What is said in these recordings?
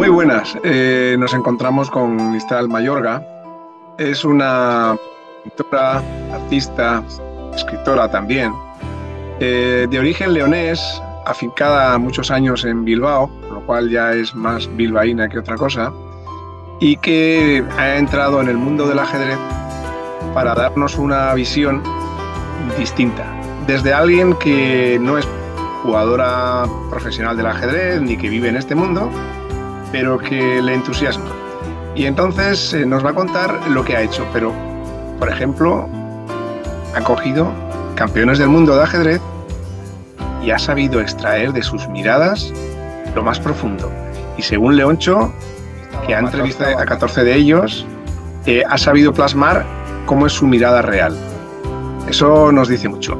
Muy buenas, eh, nos encontramos con Mistral Mayorga. Es una pintora, artista, escritora también, eh, de origen leonés, afincada muchos años en Bilbao, lo cual ya es más bilbaína que otra cosa, y que ha entrado en el mundo del ajedrez para darnos una visión distinta. Desde alguien que no es jugadora profesional del ajedrez ni que vive en este mundo, pero que le entusiasma. Y entonces eh, nos va a contar lo que ha hecho, pero, por ejemplo, ha cogido campeones del mundo de ajedrez y ha sabido extraer de sus miradas lo más profundo. Y según Leoncho, que ha entrevistado a 14 de ellos, eh, ha sabido plasmar cómo es su mirada real. Eso nos dice mucho.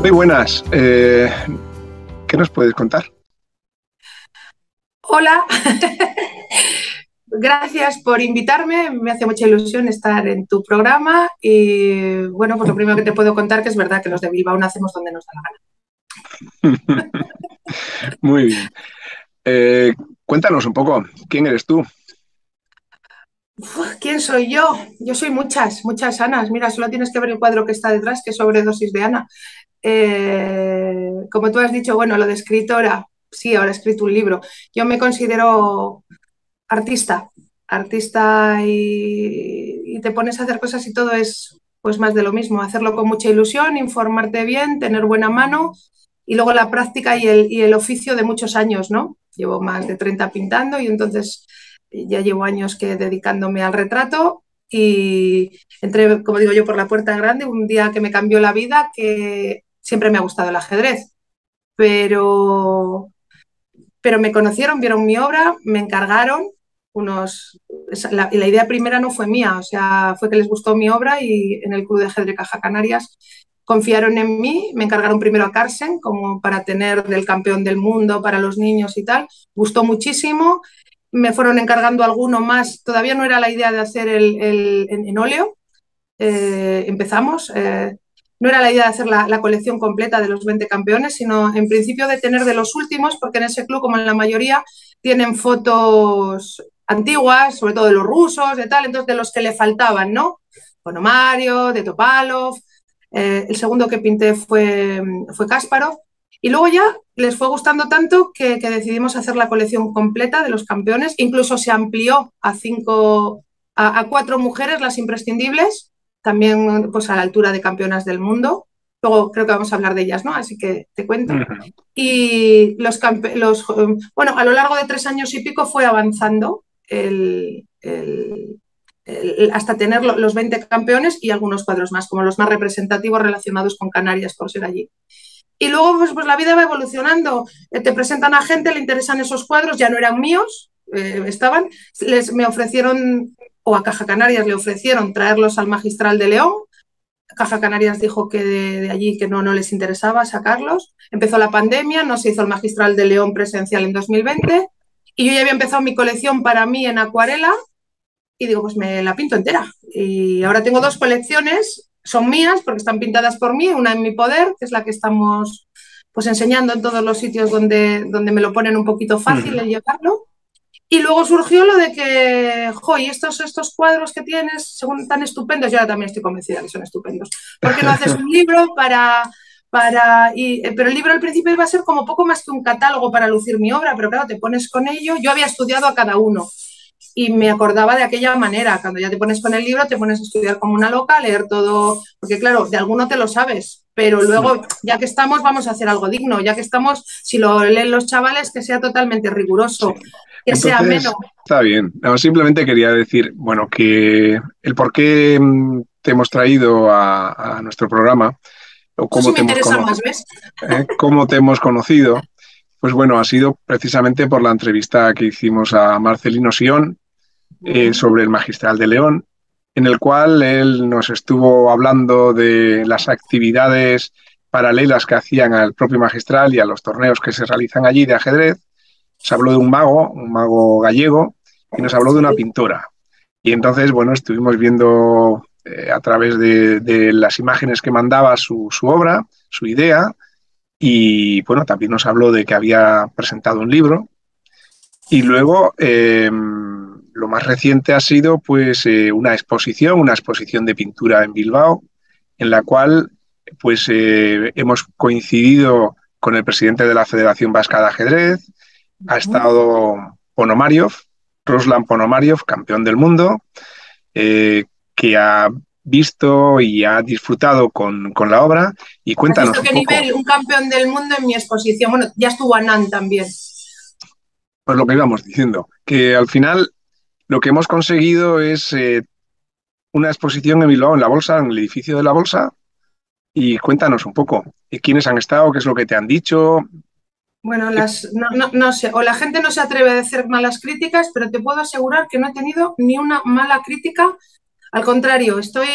Muy buenas. Eh, ¿Qué nos puedes contar? Hola. Gracias por invitarme, me hace mucha ilusión estar en tu programa y bueno, pues lo primero que te puedo contar que es verdad que los de Bilbao nacemos donde nos da la gana. Muy bien. Eh, cuéntanos un poco, ¿quién eres tú? ¿Quién soy yo? Yo soy muchas, muchas Anas. Mira, solo tienes que ver el cuadro que está detrás, que es sobredosis de Ana. Eh, como tú has dicho, bueno, lo de escritora, sí, ahora he escrito un libro. Yo me considero artista, artista y, te pones a hacer cosas y todo es pues más de lo mismo, hacerlo con mucha ilusión, informarte bien, tener buena mano y luego la práctica y el, y el oficio de muchos años, ¿no? Llevo más de 30 pintando y entonces ya llevo años que dedicándome al retrato y entré, como digo yo, por la puerta grande un día que me cambió la vida, que siempre me ha gustado el ajedrez, pero, pero me conocieron, vieron mi obra, me encargaron unos... La, la idea primera no fue mía, o sea, fue que les gustó mi obra y en el Club de Ajedrez Caja Canarias confiaron en mí, me encargaron primero a Carsen como para tener del campeón del mundo para los niños y tal, gustó muchísimo, me fueron encargando alguno más, todavía no era la idea de hacer el, en, óleo, eh, empezamos, eh, no era la idea de hacer la, colección completa de los 20 campeones, sino en principio de tener de los últimos, porque en ese club, como en la mayoría, tienen fotos antiguas, sobre todo de los rusos, de tal, entonces de los que le faltaban, ¿no? Bueno, Mario, de Topalov, eh, el segundo que pinté fue, fue Kasparov, y luego ya les fue gustando tanto que, decidimos hacer la colección completa de los campeones, incluso se amplió a cinco, a cuatro mujeres, las imprescindibles, también pues a la altura de campeonas del mundo. Luego creo que vamos a hablar de ellas, ¿no? Así que te cuento. Uh -huh. Y los, los, bueno, a lo largo de tres años y pico fue avanzando el, el, el, hasta tener los 20 campeones y algunos cuadros más, como los más representativos relacionados con Canarias, por ser allí. Y luego, pues, pues la vida va evolucionando. Eh, te presentan a gente, le interesan esos cuadros, ya no eran míos, eh, estaban, les, me ofrecieron o a Caja Canarias le ofrecieron traerlos al magistral de León. Caja Canarias dijo que de, de, allí que no, no les interesaba sacarlos. Empezó la pandemia, no se hizo el magistral de León presencial en 2020 y yo ya había empezado mi colección para mí en acuarela y digo, pues me la pinto entera. Y ahora tengo dos colecciones, son mías porque están pintadas por mí, una en mi poder, que es la que estamos pues enseñando en todos los sitios donde, donde me lo ponen un poquito fácil el llevarlo. Y luego surgió lo de que, jo, y estos, estos cuadros que tienes, según tan estupendos, yo ahora también estoy convencida que son estupendos. ¿Por qué no haces un libro para, para y, eh, pero el libro al principio iba a ser como poco más que un catálogo para lucir mi obra, pero claro, te pones con ello. Yo había estudiado a cada uno y me acordaba de aquella manera. Cuando ya te pones con el libro, te pones a estudiar como una loca, a leer todo, porque claro, de alguno te lo sabes, pero luego, ya que estamos, vamos a hacer algo digno, ya que estamos, si lo leen los chavales, que sea totalmente riguroso. Sí que Entonces, sea menos. Está bien. No, simplemente quería decir, bueno, que el por qué mm, te hemos traído a, a nuestro programa, o cómo, sí te hemos más, ¿ves? Eh, cómo te hemos conocido, pues bueno, ha sido precisamente por la entrevista que hicimos a Marcelino Sion eh, sobre el Magistral de León, en el cual él nos estuvo hablando de las actividades paralelas que hacían al propio magistral y a los torneos que se realizan allí de ajedrez se habló de un mago, un mago gallego, y nos habló de una pintora. Y entonces, bueno, estuvimos viendo eh, a través de, de, las imágenes que mandaba su, su, obra, su idea, y bueno, también nos habló de que había presentado un libro. Y luego, em, lo más reciente ha sido pues eh, una exposición, una exposición de pintura en Bilbao, en la cual pues eh, hemos coincidido con el presidente de la Federación Vasca de Ajedrez, ha estado Ponomariov, Ruslan Ponomariov, campeón del mundo, eh, que ha visto y ha disfrutado con, la obra. Y cuéntanos. qué nivel? Un campeón del mundo en mi exposición. Bueno, ya estuvo Anand también. Pues lo que íbamos diciendo, que al final lo que hemos conseguido es eh, una exposición en Bilbao, en la Bolsa, en el edificio de la Bolsa. Y cuéntanos un poco, eh, ¿quiénes han estado? ¿Qué es lo que te han dicho? Bueno, las, no, sé, o la gente no se atreve a hacer malas críticas, pero te puedo asegurar que no he tenido ni una mala crítica. Al contrario, estoy,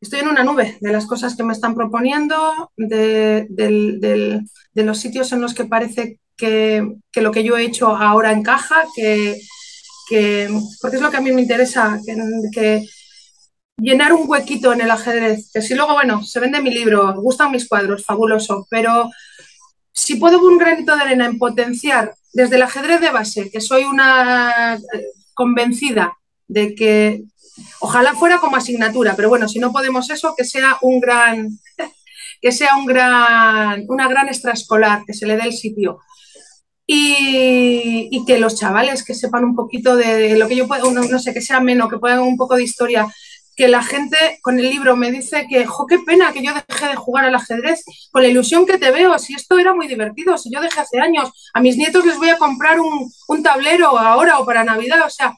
estoy en una nube de las cosas que me están proponiendo, de, los sitios en los que parece que, lo que yo he hecho ahora encaja, que, porque es lo que a mí me interesa, que, llenar un huequito en el ajedrez, que si luego, bueno, se vende mi libro, gustan mis cuadros, fabuloso, pero si puedo un granito de arena en potenciar desde el ajedrez de base, que soy una eh, convencida de que ojalá fuera como asignatura, pero bueno, si no podemos eso, que sea un gran, que sea un gran, una gran extraescolar, que se le dé el sitio. Y, que los chavales que sepan un poquito de lo que yo puedo, no, no sé, que sea menos, que puedan un poco de historia, que la gente con el libro me dice que, jo, qué pena que yo dejé de jugar al ajedrez, con la ilusión que te veo, si esto era muy divertido, si yo dejé hace años, a mis nietos les voy a comprar un, tablero ahora o para Navidad, o sea,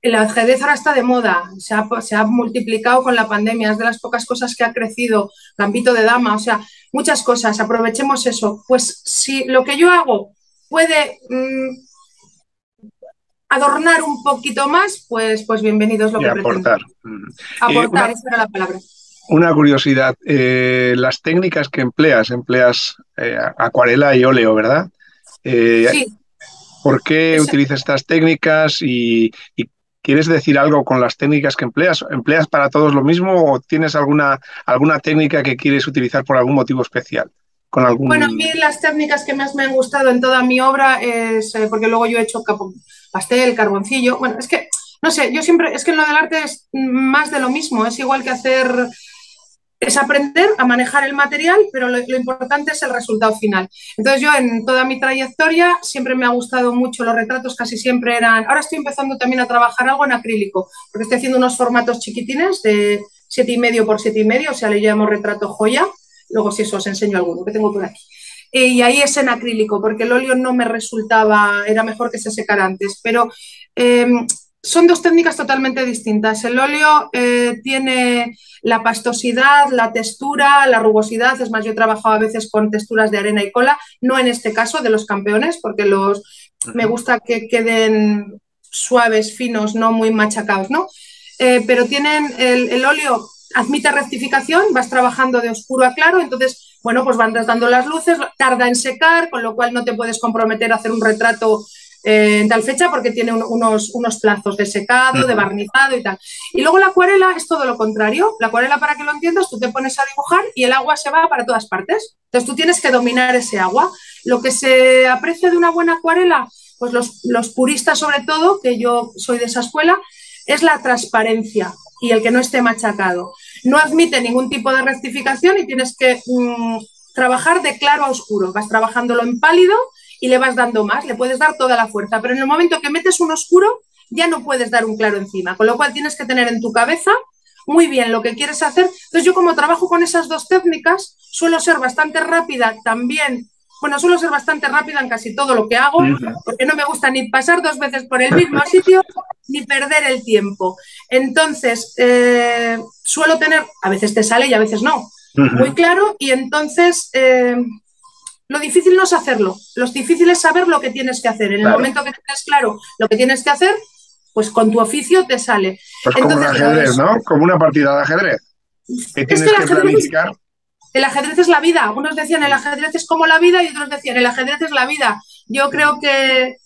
el ajedrez ahora está de moda, se ha, se ha, multiplicado con la pandemia, es de las pocas cosas que ha crecido, gambito de dama, o sea, muchas cosas, aprovechemos eso. Pues si lo que yo hago puede mm, adornar un poquito más, pues, pues bienvenidos lo que aportar. Aportar, esa era la palabra. Una curiosidad, eh, las técnicas que empleas, empleas eh, acuarela y óleo, ¿verdad? Eh, sí. ¿Por qué utilizas estas técnicas y, quieres decir algo con las técnicas que empleas? ¿Empleas para todos lo mismo o tienes alguna, alguna técnica que quieres utilizar por algún motivo especial? Bueno, a mí las técnicas que más me han gustado en toda mi obra es, porque luego yo he hecho pastel, carboncillo. Bueno, es que, no sé, yo siempre, es que en lo del arte es más de lo mismo, es igual que hacer, es aprender a manejar el material, pero lo, importante es el resultado final. Entonces yo en toda mi trayectoria siempre me ha gustado mucho los retratos, casi siempre eran, ahora estoy empezando también a trabajar algo en acrílico, porque estoy haciendo unos formatos chiquitines de siete y medio por siete y medio, o sea, le llamo retrato joya, luego si eso os enseño alguno que tengo por aquí. Eh, y ahí es en acrílico, porque el óleo no me resultaba, era mejor que se secara antes, pero em, son dos técnicas totalmente distintas. El óleo eh, tiene la pastosidad, la textura, la rugosidad, es más, yo he trabajado a veces con texturas de arena y cola, no en este caso de los campeones, porque los me gusta que queden suaves, finos, no muy machacados, ¿no? Eh, pero tienen el, el óleo admite rectificación, vas trabajando de oscuro a claro, entonces bueno, pues van dando las luces, tarda en secar, con lo cual no te puedes comprometer a hacer un retrato eh, en tal fecha porque tiene unos, unos, plazos de secado, de barnizado y tal. Y luego la acuarela es todo lo contrario. La acuarela, para que lo entiendas, tú te pones a dibujar y el agua se va para todas partes. Entonces tú tienes que dominar ese agua. Lo que se aprecia de una buena acuarela, pues los, los puristas sobre todo, que yo soy de esa escuela, es la transparencia y el que no esté machacado no admite ningún tipo de rectificación y tienes que mm, trabajar de claro a oscuro. Vas trabajándolo en pálido y le vas dando más, le puedes dar toda la fuerza, pero en el momento que metes un oscuro ya no puedes dar un claro encima, con lo cual tienes que tener en tu cabeza muy bien lo que quieres hacer. Entonces yo como trabajo con esas dos técnicas, suelo ser bastante rápida también bueno, suelo ser bastante rápida en casi todo lo que hago, porque no me gusta ni pasar dos veces por el mismo sitio ni perder el tiempo. Entonces, eh, suelo tener, a veces te sale y a veces no, muy claro, y entonces eh, lo difícil no es hacerlo, lo difícil es saber lo que tienes que hacer. En el momento que tienes claro lo que tienes que hacer, pues con tu oficio te sale. Pues como un ajedrez, ¿no? Como una partida de ajedrez. Que tienes que, planificar el ajedrez es la vida. Unos decían el ajedrez es como la vida y otros decían el ajedrez es la vida. Yo creo que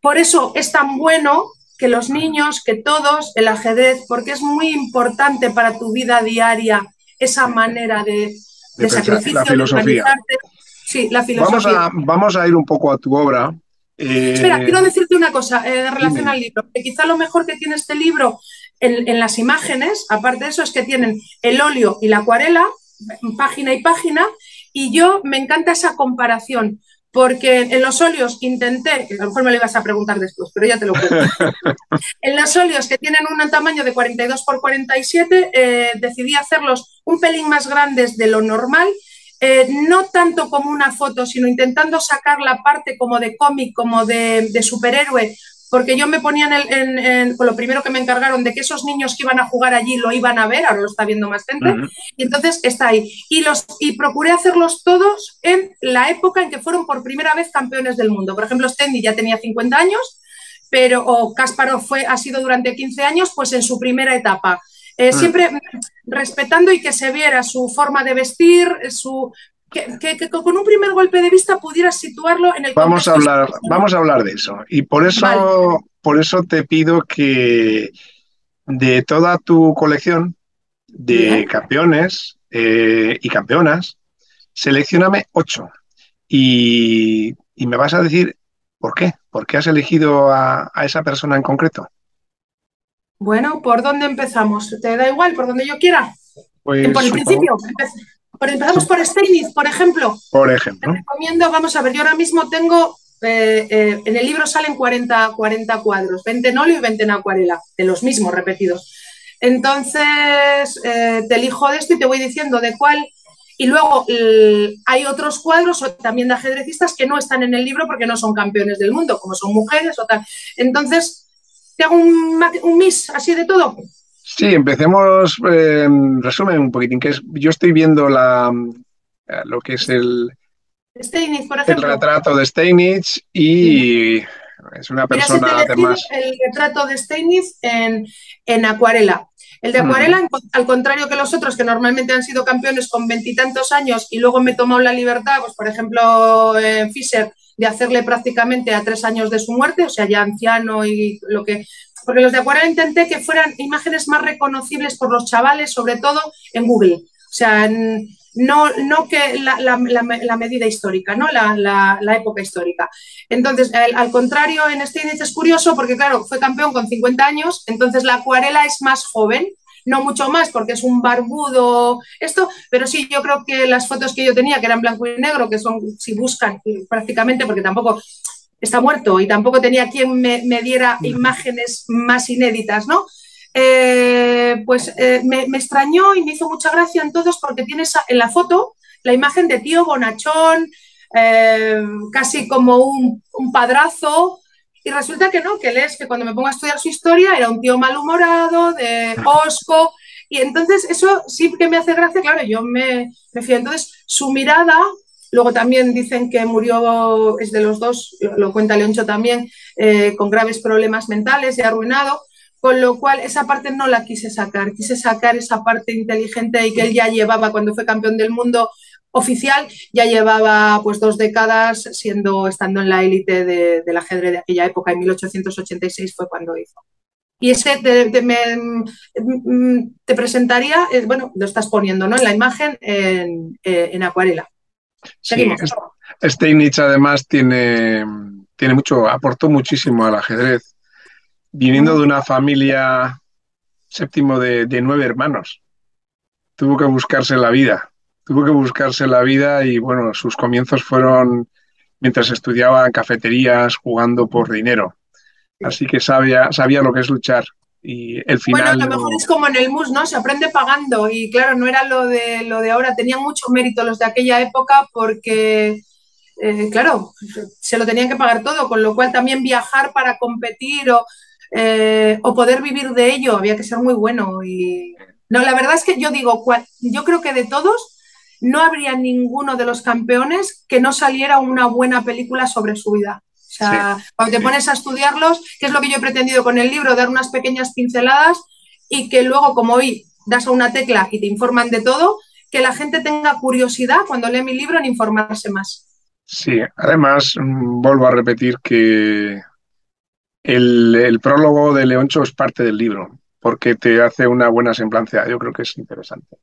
por eso es tan bueno que los niños, que todos, el ajedrez, porque es muy importante para tu vida diaria esa manera de, sacrificio, la filosofía. sí, la filosofía. Vamos a, vamos a ir un poco a tu obra. Espera, quiero decirte una cosa en relación al libro. Que quizá lo mejor que tiene este libro en, las imágenes, aparte de eso, es que tienen el óleo y la acuarela, página y página, y yo me encanta esa comparación, porque en los óleos intenté, a lo mejor me lo ibas a preguntar después, pero ya te lo cuento. en los óleos que tienen un tamaño de 42 por 47, eh, decidí hacerlos un pelín más grandes de lo normal, eh, no tanto como una foto, sino intentando sacar la parte como de cómic, como de, de superhéroe, porque yo me ponía en, lo primero que me encargaron de que esos niños que iban a jugar allí lo iban a ver, ahora lo está viendo más gente, y entonces está ahí. Y, los, y procuré hacerlos todos en la época en que fueron por primera vez campeones del mundo. Por ejemplo, Stendy ya tenía 50 años, pero o Kasparov fue, ha sido durante 15 años, pues en su primera etapa. Eh, mm. Siempre respetando y que se viera su forma de vestir, su, que, con un primer golpe de vista pudieras situarlo en el vamos a hablar vamos a hablar de eso. Y por eso por eso te pido que de toda tu colección de campeones eh, y campeonas seleccioname ocho. Y, me vas a decir por qué por qué has elegido a, esa persona en concreto bueno por dónde empezamos te da igual por donde yo quiera pues, por el principio empezamos por Steinitz, por ejemplo. Por ejemplo. Te recomiendo, vamos a ver, yo ahora mismo tengo, eh, eh, en el libro salen 40, 40 cuadros, 20 en óleo y 20 en acuarela, de los mismos repetidos. Entonces, eh, te elijo de esto y te voy diciendo de cuál. Y luego hay otros cuadros también de ajedrecistas que no están en el libro porque no son campeones del mundo, como son mujeres o tal. Entonces, te hago un, un mix así de todo. Sí, empecemos, eh, resumen un poquitín, que es, yo estoy viendo la, eh, lo que es el, Steinitz, por ejemplo. el retrato de Steinitz y es una persona además... El retrato de Steinitz en, en acuarela. El de acuarela, al contrario que los otros, que normalmente han sido campeones con veintitantos años y luego me he tomado la libertad, pues por ejemplo, en Fischer, de hacerle prácticamente a tres años de su muerte, o sea, ya anciano y lo que porque los de acuarela intenté que fueran imágenes más reconocibles por los chavales, sobre todo en Google. O sea, no, no que la, medida histórica, ¿no? La, época histórica. Entonces, al, contrario, en índice es curioso porque, claro, fue campeón con 50 años, entonces la acuarela es más joven, no mucho más porque es un barbudo esto, pero sí, yo creo que las fotos que yo tenía, que eran blanco y negro, que son, si buscan prácticamente, porque tampoco está muerto y tampoco tenía quien me, diera imágenes más inéditas, ¿no? Eh, pues eh, me, extrañó y me hizo mucha gracia en todos porque tienes en la foto la imagen de tío bonachón, eh, casi como un, padrazo, y resulta que no, que él es que cuando me pongo a estudiar su historia era un tío malhumorado, de osco, y entonces eso sí que me hace gracia, claro, yo me, me fío. Entonces su mirada Luego también dicen que murió, es de los dos, lo cuenta Leoncho también, eh, con graves problemas mentales y arruinado, con lo cual esa parte no la quise sacar, quise sacar esa parte inteligente y que él ya llevaba cuando fue campeón del mundo oficial, ya llevaba pues dos décadas siendo, estando en la élite de, del ajedrez de aquella época, en 1886 fue cuando hizo. Y ese te, mm, presentaría, eh, bueno, lo estás poniendo ¿no? en la imagen en eh, acuarela. Sí, Steinitz además tiene, tiene mucho, aportó muchísimo al ajedrez, viniendo de una familia séptimo de, nueve hermanos. Tuvo que buscarse la vida, tuvo que buscarse la vida y bueno, sus comienzos fueron mientras estudiaba en cafeterías, jugando por dinero. Así que sabía, sabía lo que es luchar y el final. Bueno, a lo mejor es como en el MUS, ¿no? Se aprende pagando y claro, no era lo de, lo de ahora, tenían mucho mérito los de aquella época porque, eh, claro, se lo tenían que pagar todo, con lo cual también viajar para competir o, eh, o poder vivir de ello había que ser muy bueno. Y no, la verdad es que yo digo, yo creo que de todos no habría ninguno de los campeones que no saliera una buena película sobre su vida. Sea, cuando te pones a estudiarlos, que es lo que yo he pretendido con el libro, dar unas pequeñas pinceladas y que luego, como hoy, das a una tecla y te informan de todo, que la gente tenga curiosidad cuando lee mi libro en informarse más. Sí, además, mm, vuelvo a repetir que el, prólogo de Leoncho es parte del libro, porque te hace una buena semblanza. Yo creo que es interesante.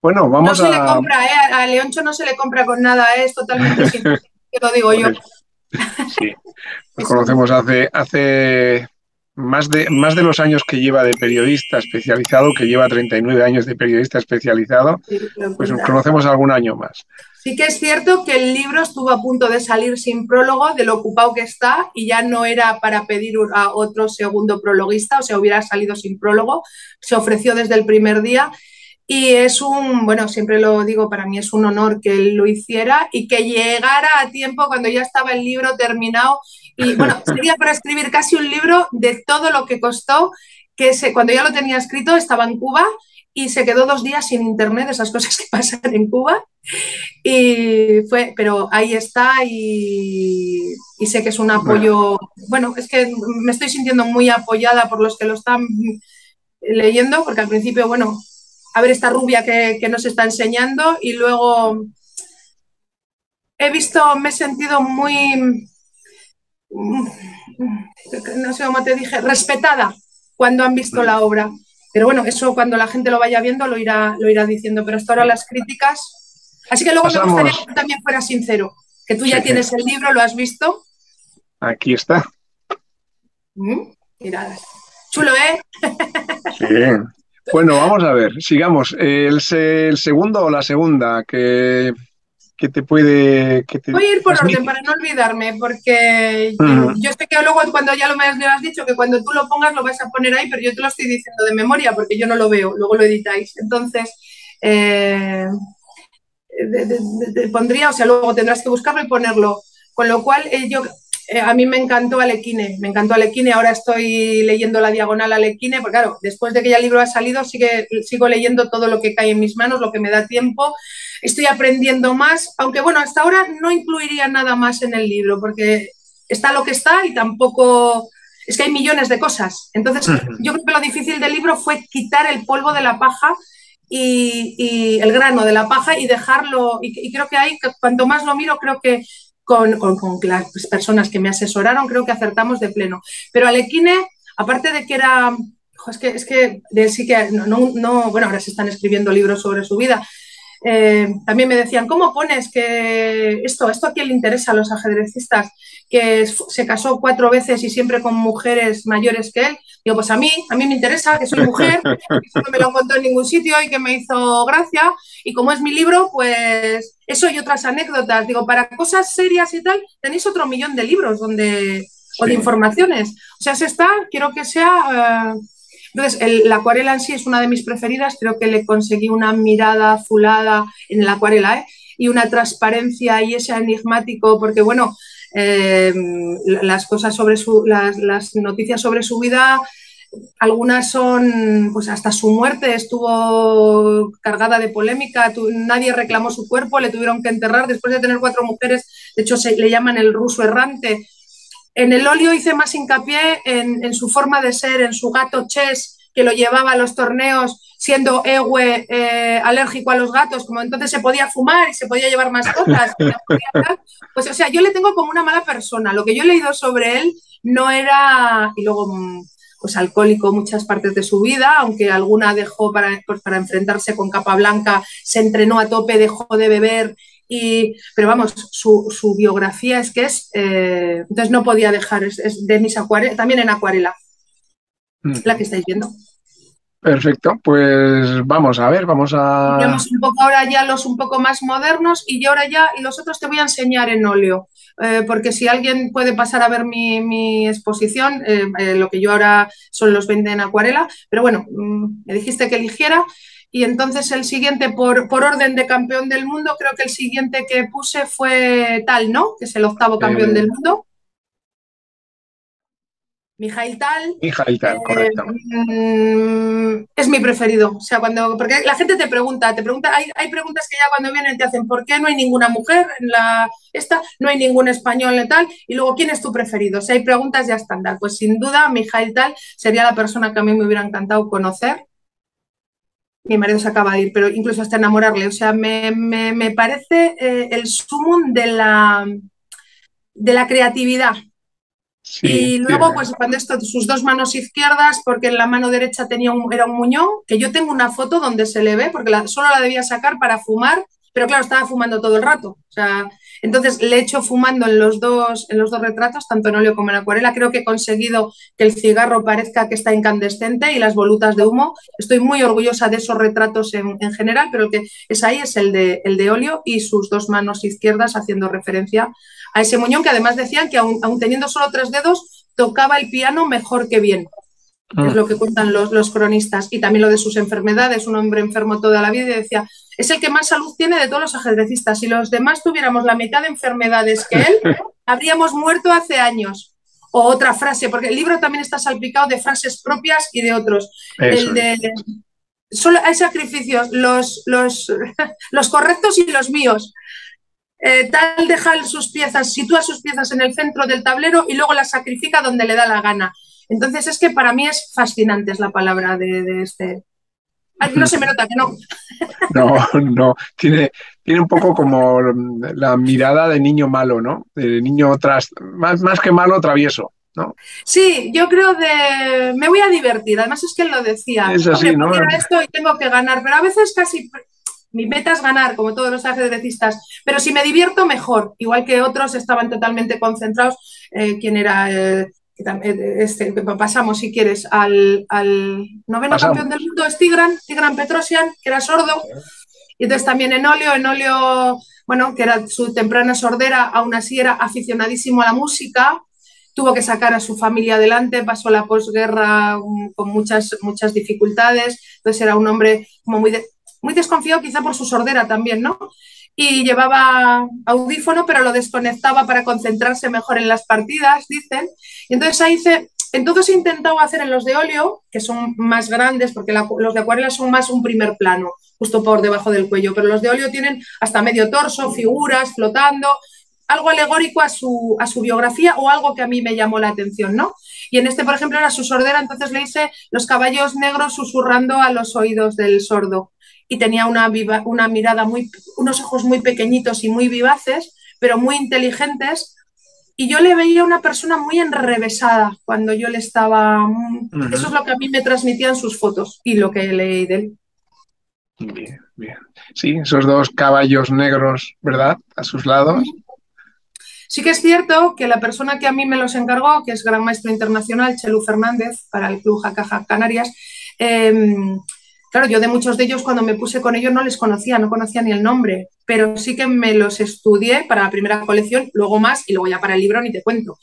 Bueno, vamos no se le compra, ¿eh? a Leoncho no se le compra con nada, ¿eh? es totalmente simple, lo digo yo. Sí, nos conocemos hace, hace más, de, más de los años que lleva de periodista especializado, que lleva 39 años de periodista especializado, pues nos conocemos algún año más. Sí que es cierto que el libro estuvo a punto de salir sin prólogo, de lo ocupado que está, y ya no era para pedir a otro segundo prologuista, o sea, hubiera salido sin prólogo, se ofreció desde el primer día. Y es un, bueno, siempre lo digo, para mí es un honor que él lo hiciera y que llegara a tiempo cuando ya estaba el libro terminado. Y bueno, sería para escribir casi un libro de todo lo que costó, que se, cuando ya lo tenía escrito estaba en Cuba y se quedó dos días sin internet, esas cosas que pasan en Cuba. Y fue, pero ahí está y, sé que es un apoyo, bueno, es que me estoy sintiendo muy apoyada por los que lo están leyendo, porque al principio, bueno, a ver esta rubia que, que nos está enseñando y luego he visto, me he sentido muy, no sé cómo te dije, respetada cuando han visto la obra. Pero bueno, eso cuando la gente lo vaya viendo lo irá, lo irá diciendo. Pero hasta ahora las críticas. Así que luego me gustaría que tú también fueras sincero, que tú ya tienes el libro, lo has visto. Aquí está. Mm, mira, chulo, ¿eh? Sí. Bueno, vamos a ver, sigamos. El, el segundo o la segunda, que que te puede... Que te Voy a ir por orden para no olvidarme, porque yo, sé que luego cuando ya lo me has dicho, que cuando tú lo pongas lo vas a poner ahí, pero yo te lo estoy diciendo de memoria porque yo no lo veo, luego lo editáis. Entonces, eh, pondría, o sea, luego tendrás que buscarlo y ponerlo. Con lo cual, eh, yo eh, a mí me encantó Alequine, me encantó Alequine, ahora estoy leyendo la diagonal Alequine, porque claro, después de que ya el libro ha salido, sigue, sigo leyendo todo lo que cae en mis manos, lo que me da tiempo, estoy aprendiendo más, aunque bueno, hasta ahora no incluiría nada más en el libro, porque está lo que está y tampoco... Es que hay millones de cosas. Entonces, yo creo que lo difícil del libro fue quitar el polvo de la paja y, el grano de la paja y dejarlo. Y, creo que ahí, cuanto más lo miro, creo que con, las personas que me asesoraron, creo que acertamos de pleno. Pero Alequine, aparte de que era, es que, es que de, sí que, no, no, bueno, ahora se están escribiendo libros sobre su vida. Eh, también me decían, ¿cómo pones que esto, esto a quién le interesa a los ajedrecistas? Que se casó cuatro veces y siempre con mujeres mayores que él. Digo, pues a mí, a mí me interesa, que soy mujer, que no me lo encontró en ningún sitio y que me hizo gracia. Y como es mi libro, pues eso y otras anécdotas. Digo, para cosas serias y tal, tenéis otro millón de libros donde, o de informaciones. O sea, se está, quiero que sea... Eh, entonces, la acuarela en sí es una de mis preferidas, creo que le conseguí una mirada azulada en la acuarela ¿eh? y una transparencia y ese enigmático, porque bueno, eh, las cosas sobre su, las, noticias sobre su vida, algunas son, pues hasta su muerte estuvo cargada de polémica, nadie reclamó su cuerpo, le tuvieron que enterrar después de tener cuatro mujeres, de hecho se le llaman el ruso errante. En el óleo hice más hincapié en, en su forma de ser, en su gato Chess, que lo llevaba a los torneos siendo Ewe eh, alérgico a los gatos, como entonces se podía fumar y se podía llevar mascotas. pues, o sea, yo le tengo como una mala persona. Lo que yo he leído sobre él no era, y luego, mm, pues alcohólico muchas partes de su vida, aunque alguna dejó para, pues, para enfrentarse con capa blanca, se entrenó a tope, dejó de beber. Y, pero vamos, su, biografía es que es, eh, entonces no podía dejar, es, es de mis acuarelas, también en acuarela, mm. la que estáis viendo. Perfecto, pues vamos a ver, vamos a... Tenemos un poco ahora ya los un poco más modernos y yo ahora ya, y los otros te voy a enseñar en óleo, eh, porque si alguien puede pasar a ver mi, exposición, eh, eh, lo que yo ahora son los vende en acuarela, pero bueno, mm, me dijiste que eligiera y entonces el siguiente, por, por, orden de campeón del mundo, creo que el siguiente que puse fue tal, ¿no? Que es el octavo campeón del mundo. Mijail Tal. Mijail Tal, eh, correcto. Mm, es mi preferido. O sea, cuando. Porque la gente te pregunta, te pregunta, hay, hay, preguntas que ya cuando vienen te hacen, ¿por qué no hay ninguna mujer en la esta? No hay ningún español en tal. Y luego, ¿quién es tu preferido? O sea, hay preguntas ya estándar. Pues sin duda, Mijail Tal sería la persona que a mí me hubiera encantado conocer. Mi marido se acaba de ir, pero incluso hasta enamorarle. O sea, me, me, parece eh, el sumum de la, de la creatividad y luego, pues cuando esto, sus dos manos izquierdas, porque en la mano derecha tenía un, era un muñón, que yo tengo una foto donde se le ve, porque solo la debía sacar para fumar pero claro, estaba fumando todo el rato. O sea, entonces le he hecho fumando en los dos, en los dos retratos, tanto en óleo como en acuarela. Creo que he conseguido que el cigarro parezca que está incandescente y las volutas de humo. Estoy muy orgullosa de esos retratos en, general, pero el que es ahí es el de, el de óleo y sus dos manos izquierdas haciendo referencia a ese muñón que además decían que aún, teniendo solo tres dedos, tocaba el piano mejor que bien. Es ah. lo que cuentan los, los, cronistas. Y también lo de sus enfermedades, un hombre enfermo toda la vida y decía, es el que más salud tiene de todos los ajedrecistas. Si los demás tuviéramos la mitad de enfermedades que él, habríamos muerto hace años. O otra frase, porque el libro también está salpicado de frases propias y de otros. el de, solo hay sacrificios, los, los, los correctos y los míos. Eh, tal deja sus piezas, sitúa sus piezas en el centro del tablero y luego las sacrifica donde le da la gana. Entonces es que para mí es fascinante es la palabra de, este. no se me nota que no. No, no, tiene, tiene un poco como la mirada de niño malo, ¿no? De niño tras, más, más que malo, travieso. ¿No? Sí, yo creo de me voy a divertir. Además es que él lo decía. Es así, ¿no? esto y tengo que ganar, pero a veces casi mi meta es ganar, como todos los ajedrecistas, pero si me divierto, mejor. Igual que otros estaban totalmente concentrados. Eh, ¿Quién era? Eh, este, pasamos, si quieres, al, noveno campeón del mundo, es Tigran, Tigran Petrosian, que era sordo. Y entonces también en óleo, en óleo, bueno, que era su temprana sordera, aún así era aficionadísimo a la música, tuvo que sacar a su familia adelante, pasó la posguerra mm, con muchas, muchas dificultades, entonces era un hombre como muy, muy desconfiado quizá por su sordera también, ¿no? Y llevaba audífono, pero lo desconectaba para concentrarse mejor en las partidas, dicen. Entonces ahí hice, entonces he intentado hacer en los de óleo, que son más grandes, porque los de acuarela son más un primer plano, justo por debajo del cuello, pero los de óleo tienen hasta medio torso, figuras flotando, algo alegórico a su, a su biografía o algo que a mí me llamó la atención, ¿no? Y en este, por ejemplo, era su sordera, entonces le hice los caballos negros susurrando a los oídos del sordo y tenía una, una mirada muy, unos ojos muy pequeñitos y muy vivaces, pero muy inteligentes. Y yo le veía una persona muy enrevesada cuando yo le estaba... Eso es lo que a mí me transmitían sus fotos y lo que leí de él. Bien, bien. Sí, esos dos caballos negros, ¿verdad? A sus lados. Sí que es cierto que la persona que a mí me los encargó, que es gran maestro internacional, Chelu Fernández, para el Club Jacaja Canarias, eh, Claro, yo de muchos de ellos cuando me puse con ellos no les conocía, no conocía ni el nombre, pero sí que me los estudié para la primera colección, luego más y luego ya para el libro ni te cuento.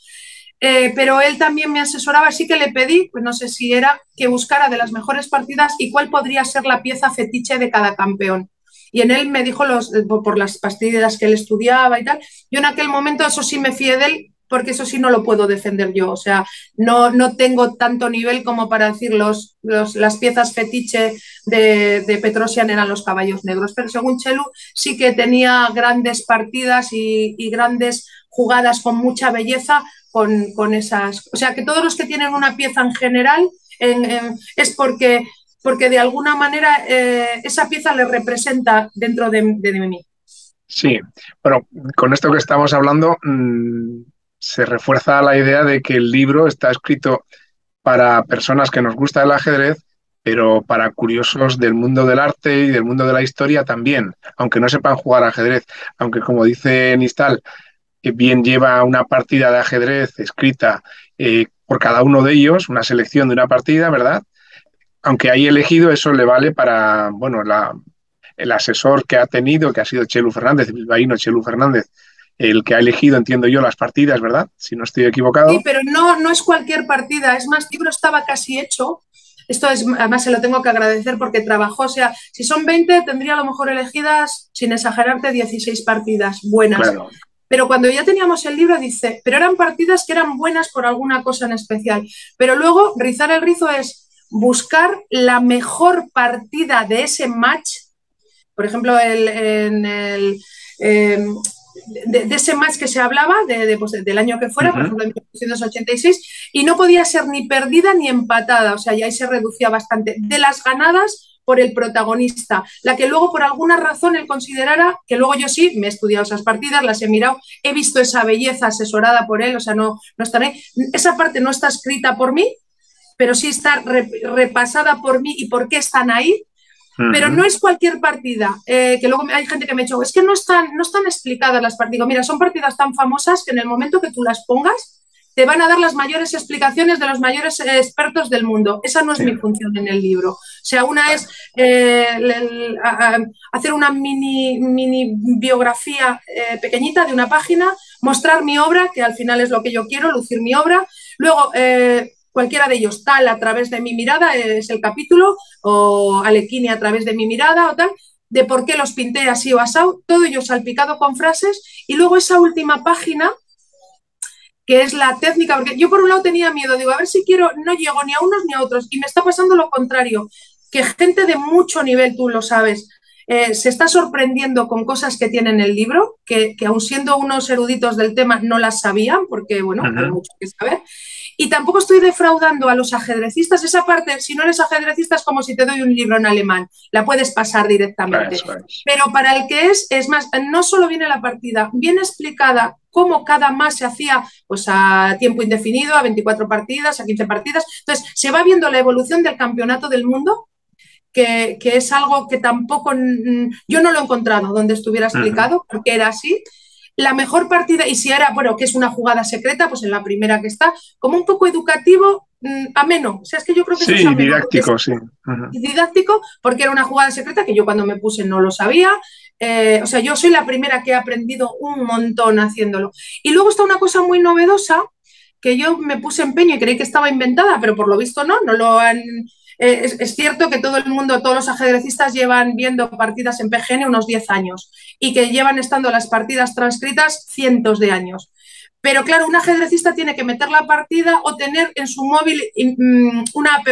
Eh, pero él también me asesoraba, así que le pedí, pues no sé si era, que buscara de las mejores partidas y cuál podría ser la pieza fetiche de cada campeón. Y en él me dijo los, por las partidas que él estudiaba y tal. Yo en aquel momento, eso sí me fié de él, porque eso sí no lo puedo defender yo. O sea, no, no tengo tanto nivel como para decir los, las piezas fetiche de, de, Petrosian eran los caballos negros. Pero según Chelu, sí que tenía grandes partidas y, grandes jugadas con mucha belleza con, esas. O sea, que todos los que tienen una pieza en general es porque, porque de alguna manera eh, esa pieza le representa dentro de, mí. Sí, pero con esto que estamos hablando, mm, se refuerza la idea de que el libro está escrito para personas que nos gusta el ajedrez, pero para curiosos del mundo del arte y del mundo de la historia también, aunque no sepan jugar ajedrez, aunque como dice Nistal, que bien lleva una partida de ajedrez escrita eh, por cada uno de ellos, una selección de una partida, ¿verdad? Aunque hay elegido, eso le vale para, bueno, el asesor que ha tenido, que ha sido Chelu Fernández, el bilbaíno Chelu Fernández, el que ha elegido, entiendo yo, las partidas, ¿verdad? Si no estoy equivocado. Sí, pero no, no es cualquier partida, es más, el libro estaba casi hecho. Esto es, además se lo tengo que agradecer porque trabajó, o sea, si son 20, tendría a lo mejor elegidas, sin exagerarte, 16 partidas buenas. Pero cuando ya teníamos el libro, dice, pero eran partidas que eran buenas por alguna cosa en especial. Pero luego, rizar el rizo es buscar la mejor partida de ese match. Por ejemplo, el, en el, em, de, ese match que se hablaba, de, pues, del año que fuera, por ejemplo, en 1986, y no podía ser ni perdida ni empatada, o sea, ya ahí se reducía bastante. De las ganadas por el protagonista, la que luego por alguna razón él considerara, que luego yo sí, me he estudiado esas partidas, las he mirado, he visto esa belleza asesorada por él, o sea, no, no estaré, esa parte no está escrita por mí, pero sí está repasada por mí y por qué están ahí, pero no es cualquier partida, eh, que luego hay gente que me ha dicho, es que no están, no están explicadas las partidas. mira, son partidas tan famosas que en el momento que tú las pongas, te van a dar las mayores explicaciones de los mayores eh, expertos del mundo. Esa no es mi función en el libro. O sea, una es eh, hacer una mini, mini biografía pequeñita de una página, mostrar mi obra, que al final es lo que yo quiero, lucir mi obra. Luego, cualquiera de ellos, tal a través de mi mirada es el capítulo, o Alequini a través de mi mirada o tal, de por qué los pinté así o asado, todo ello salpicado con frases, y luego esa última página, que es la técnica, porque yo por un lado tenía miedo, digo, a ver si quiero, no llego ni a unos ni a otros, y me está pasando lo contrario, que gente de mucho nivel, tú lo sabes, eh, se está sorprendiendo con cosas que tiene en el libro, que, que aun siendo unos eruditos del tema no las sabían, porque bueno, hay mucho que saber, y tampoco estoy defraudando a los ajedrecistas. Esa parte, si no eres ajedrecista, es como si te doy un libro en alemán. La puedes pasar directamente. Pero para el que es, es más, no solo viene la partida, viene explicada cómo cada más se hacía pues a tiempo indefinido, a 24 partidas, a 15 partidas. Entonces, se va viendo la evolución del campeonato del mundo que, es algo que tampoco yo no lo he encontrado donde estuviera explicado, porque era así, la mejor partida, y si era, bueno, que es una jugada secreta, pues en la primera que está, como un poco educativo, mm, ameno. O sea, es que yo creo que sí, es didáctico, sí. Didáctico, porque era una jugada secreta que yo cuando me puse no lo sabía. Eh, o sea, yo soy la primera que he aprendido un montón haciéndolo. Y luego está una cosa muy novedosa que yo me puse empeño y creí que estaba inventada, pero por lo visto no, no lo han eh, es, cierto que todo el mundo, todos los ajedrecistas llevan viendo partidas en PGN unos 10 años y que llevan estando las partidas transcritas cientos de años. Pero claro, un ajedrecista tiene que meter la partida o tener en su móvil mm, una app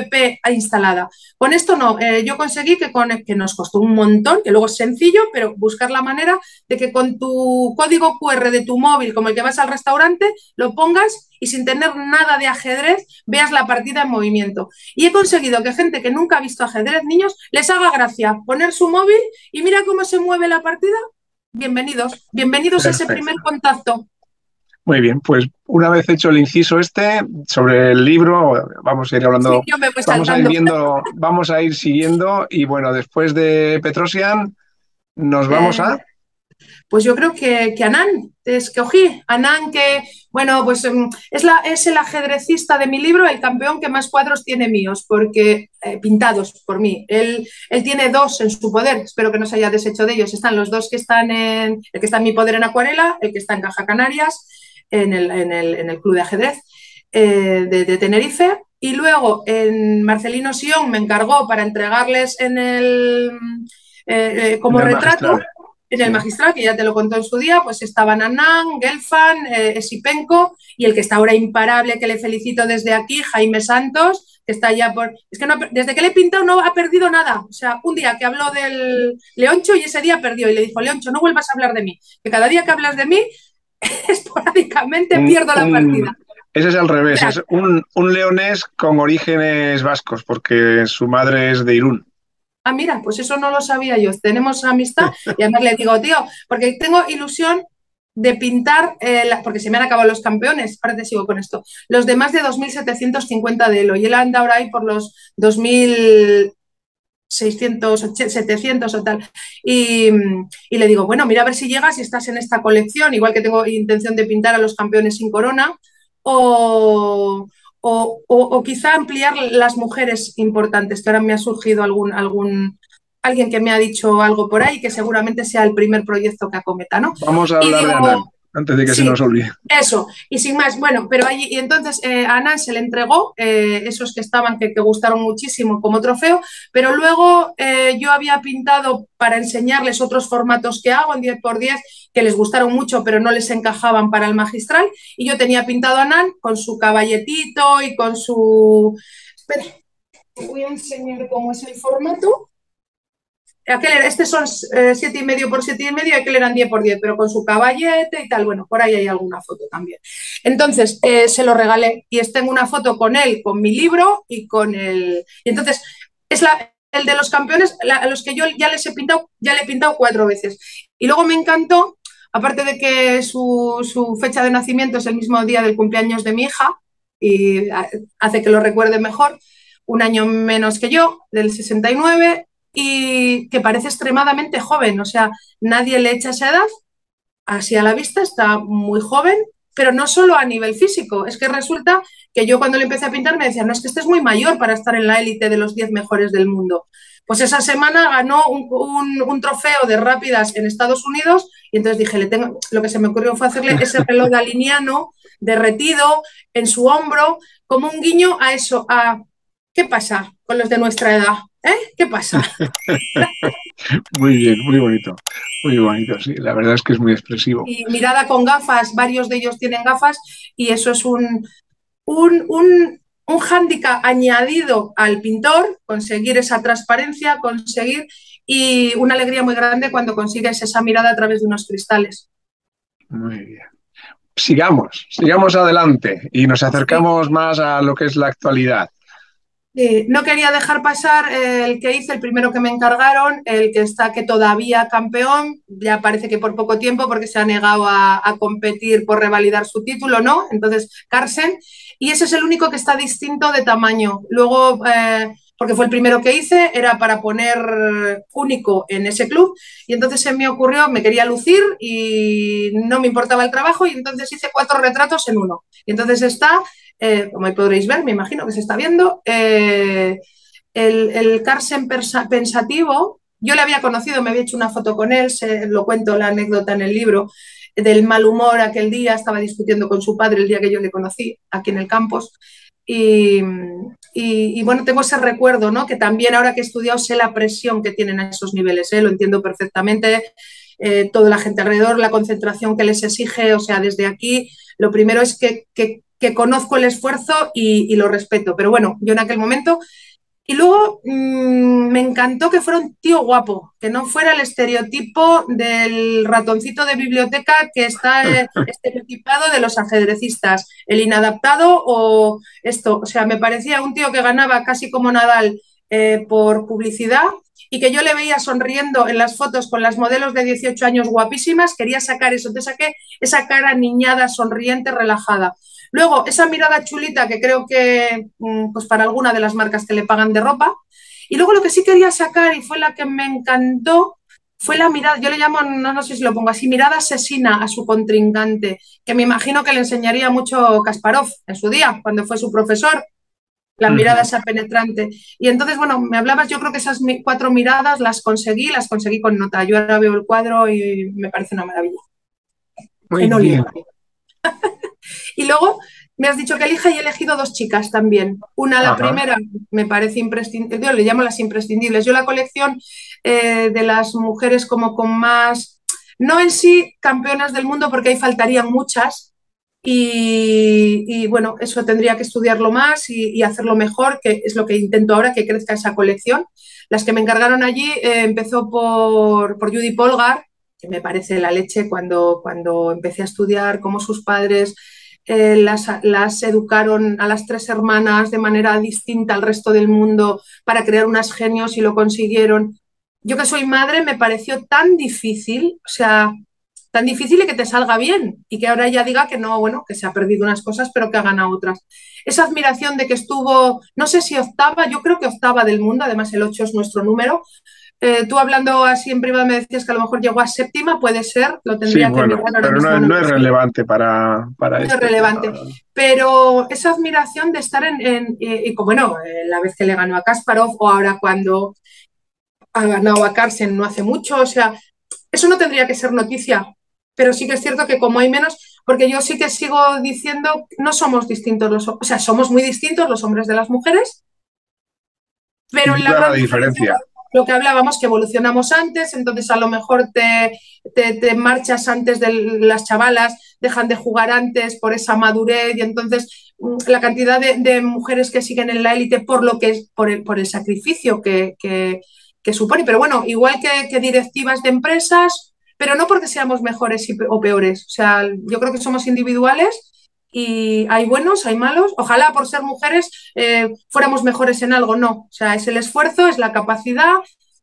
instalada. Con esto no, eh, yo conseguí que, con, que nos costó un montón, que luego es sencillo, pero buscar la manera de que con tu código QR de tu móvil, como el que vas al restaurante, lo pongas y sin tener nada de ajedrez veas la partida en movimiento. Y he conseguido que gente que nunca ha visto ajedrez, niños, les haga gracia poner su móvil y mira cómo se mueve la partida. Bienvenidos, bienvenidos a ese primer contacto. Muy bien, pues una vez hecho el inciso este sobre el libro, vamos a ir hablando, vamos a ir viendo, vamos a ir siguiendo y bueno, después de Petrosian nos vamos a... Eh, pues yo creo que, que Anán, escogí, Anán que, bueno, pues em, es, la, es el ajedrecista de mi libro, el campeón que más cuadros tiene míos, porque eh, pintados por mí. Él, él tiene dos en su poder, espero que no se haya deshecho de ellos. Están los dos que están en, el que está en mi poder en acuarela, el que está en Caja Canarias en el, club de ajedrez eh, de, Tenerife. Y luego en Marcelino Sion me encargó para entregarles en el eh, eh, como retrato. En el magistral, que ya te lo contó en su día, pues estaban Anán, Gelfan, Esipenko y el que está ahora imparable, que le felicito desde aquí, Jaime Santos, que está ya por... Es que no, desde que le he pintado no ha perdido nada. O sea, un día que habló del Leoncho y ese día perdió y le dijo, Leoncho, no vuelvas a hablar de mí, que cada día que hablas de mí esporádicamente pierdo la partida. Ese es al revés, es un, leonés con orígenes vascos, porque su madre es de Irún. Ah, mira, pues eso no lo sabía yo. Tenemos amistad y además le digo, tío, porque tengo ilusión de pintar, eh, porque se me han acabado los campeones, ahora te sigo con esto, los de más de 2.750 de Elo, y él anda ahora ahí por los 2.000, 600, 700 o tal. Y, le digo, bueno, mira a ver si llegas y estás en esta colección, igual que tengo intención de pintar a los campeones sin corona, o, o, quizá ampliar las mujeres importantes, que ahora me ha surgido algún, algún, alguien que me ha dicho algo por ahí, que seguramente sea el primer proyecto que acometa, ¿no? Vamos a hablar de antes de que se nos olvide. Eso, y sin más, bueno, pero allí, y entonces eh, a Ana se le entregó eh, esos que estaban, que, gustaron muchísimo como trofeo, pero luego eh, yo había pintado para enseñarles otros formatos que hago en 10x10 que les gustaron mucho, pero no les encajaban para el magistral, y yo tenía pintado a Nan con su caballetito y con su... Espera, voy a enseñar cómo es el formato estos son 7,5 eh, medio por 7 y medio, aquel eran 10 por 10, pero con su caballete y tal. Bueno, por ahí hay alguna foto también. Entonces, eh, se lo regalé y tengo una foto con él, con mi libro y con el... Y entonces, es la, el de los campeones, a los que yo ya les he pintado, ya le he pintado cuatro veces. Y luego me encantó, aparte de que su, su fecha de nacimiento es el mismo día del cumpleaños de mi hija y hace que lo recuerde mejor, un año menos que yo, del 69, y que parece extremadamente joven, o sea, nadie le echa esa edad, así a la vista, está muy joven, pero no solo a nivel físico, es que resulta que yo cuando le empecé a pintar me decían, no, es que este es muy mayor para estar en la élite de los 10 mejores del mundo. Pues esa semana ganó un, trofeo de rápidas en Estados Unidos y entonces dije, le tengo, lo que se me ocurrió fue hacerle ese reloj daliniano derretido en su hombro, como un guiño a eso, a ¿qué pasa con los de nuestra edad? ¿Eh? ¿Qué pasa? muy bien, muy bonito, muy bonito, sí, la verdad es que es muy expresivo. Y mirada con gafas, varios de ellos tienen gafas y eso es un, un, un, un hándicap añadido al pintor, conseguir esa transparencia, conseguir y una alegría muy grande cuando consigues esa mirada a través de unos cristales. Muy bien. Sigamos, sigamos adelante y nos acercamos más a lo que es la actualidad no quería dejar pasar el que hice, el primero que me encargaron, el que está que todavía campeón, ya parece que por poco tiempo porque se ha negado a, competir por revalidar su título, ¿no? Entonces, Carsen, y ese es el único que está distinto de tamaño. Luego, eh, porque fue el primero que hice, era para poner único en ese club, y entonces se me ocurrió, me quería lucir y no me importaba el trabajo, y entonces hice cuatro retratos en uno. Y entonces está eh, como podréis ver, me imagino que se está viendo, eh, el, el, Carsen pensativo, yo le había conocido, me había hecho una foto con él, se, lo cuento la anécdota en el libro, del mal humor aquel día, estaba discutiendo con su padre el día que yo le conocí aquí en el campus. Y, y, bueno, tengo ese recuerdo, ¿no? Que también ahora que he estudiado sé la presión que tienen a esos niveles, ¿eh? lo entiendo perfectamente. toda la gente alrededor, la concentración que les exige, o sea, desde aquí, lo primero es que, que que conozco el esfuerzo y, lo respeto. Pero bueno, yo en aquel momento... Y luego mm, me encantó que fuera un tío guapo, que no fuera el estereotipo del ratoncito de biblioteca que está eh, estereotipado de los ajedrecistas, el inadaptado o esto. O sea, me parecía un tío que ganaba casi como Nadal eh, por publicidad y que yo le veía sonriendo en las fotos con las modelos de 18 años guapísimas, quería sacar eso, te saqué esa cara niñada, sonriente, relajada. Luego, esa mirada chulita que creo que, mm, pues para alguna de las marcas que le pagan de ropa. Y luego lo que sí quería sacar y fue la que me encantó fue la mirada, yo le llamo, no, no sé si lo pongo así, mirada asesina a su contrincante, que me imagino que le enseñaría mucho Kasparov en su día, cuando fue su profesor, la mirada esa penetrante. Y entonces, bueno, me hablabas, yo creo que esas cuatro miradas las conseguí, las conseguí con nota. Yo ahora veo el cuadro y me parece una maravilla. Muy bien. Y luego me has dicho que elija y he elegido dos chicas también. Una, la primera, me parece imprescindible, yo le llamo las imprescindibles. Yo la colección eh, de las mujeres como con más, no en sí campeonas del mundo, porque ahí faltarían muchas. Y, bueno, eso tendría que estudiarlo más y, hacerlo mejor, que es lo que intento ahora, que crezca esa colección. Las que me encargaron allí eh, empezó por, por Judy Polgar, que me parece la leche cuando, cuando empecé a estudiar cómo sus padres eh, las, educaron a las tres hermanas de manera distinta al resto del mundo para crear unas genios y lo consiguieron. Yo que soy madre me pareció tan difícil, o sea, tan difícil que te salga bien y que ahora ella diga que no, bueno, que se ha perdido unas cosas, pero que ha ganado otras. Esa admiración de que estuvo, no sé si octava, yo creo que octava del mundo, además el 8 es nuestro número, eh, tú hablando así en privado me decías que a lo mejor llegó a séptima, puede ser, lo tendría que mirar. Pero no, es relevante para, para No es relevante. Pero esa admiración de estar en, eh, y como bueno, eh, la vez que le ganó a Kasparov o ahora cuando ha ganado a Carsen no hace mucho, o sea, eso no tendría que ser noticia, pero sí que es cierto que como hay menos, porque yo sí que sigo diciendo, no somos distintos los, o sea, somos muy distintos los hombres de las mujeres, pero en la, diferencia lo que hablábamos, que evolucionamos antes, entonces a lo mejor te, te, marchas antes de las chavalas, dejan de jugar antes por esa madurez y entonces mm, la cantidad de, mujeres que siguen en la élite por lo que es, por el, por el sacrificio que, que, supone. Pero bueno, igual que, que directivas de empresas, pero no porque seamos mejores o peores. O sea, yo creo que somos individuales y hay buenos, hay malos. Ojalá por ser mujeres eh, fuéramos mejores en algo, no. O sea, es el esfuerzo, es la capacidad.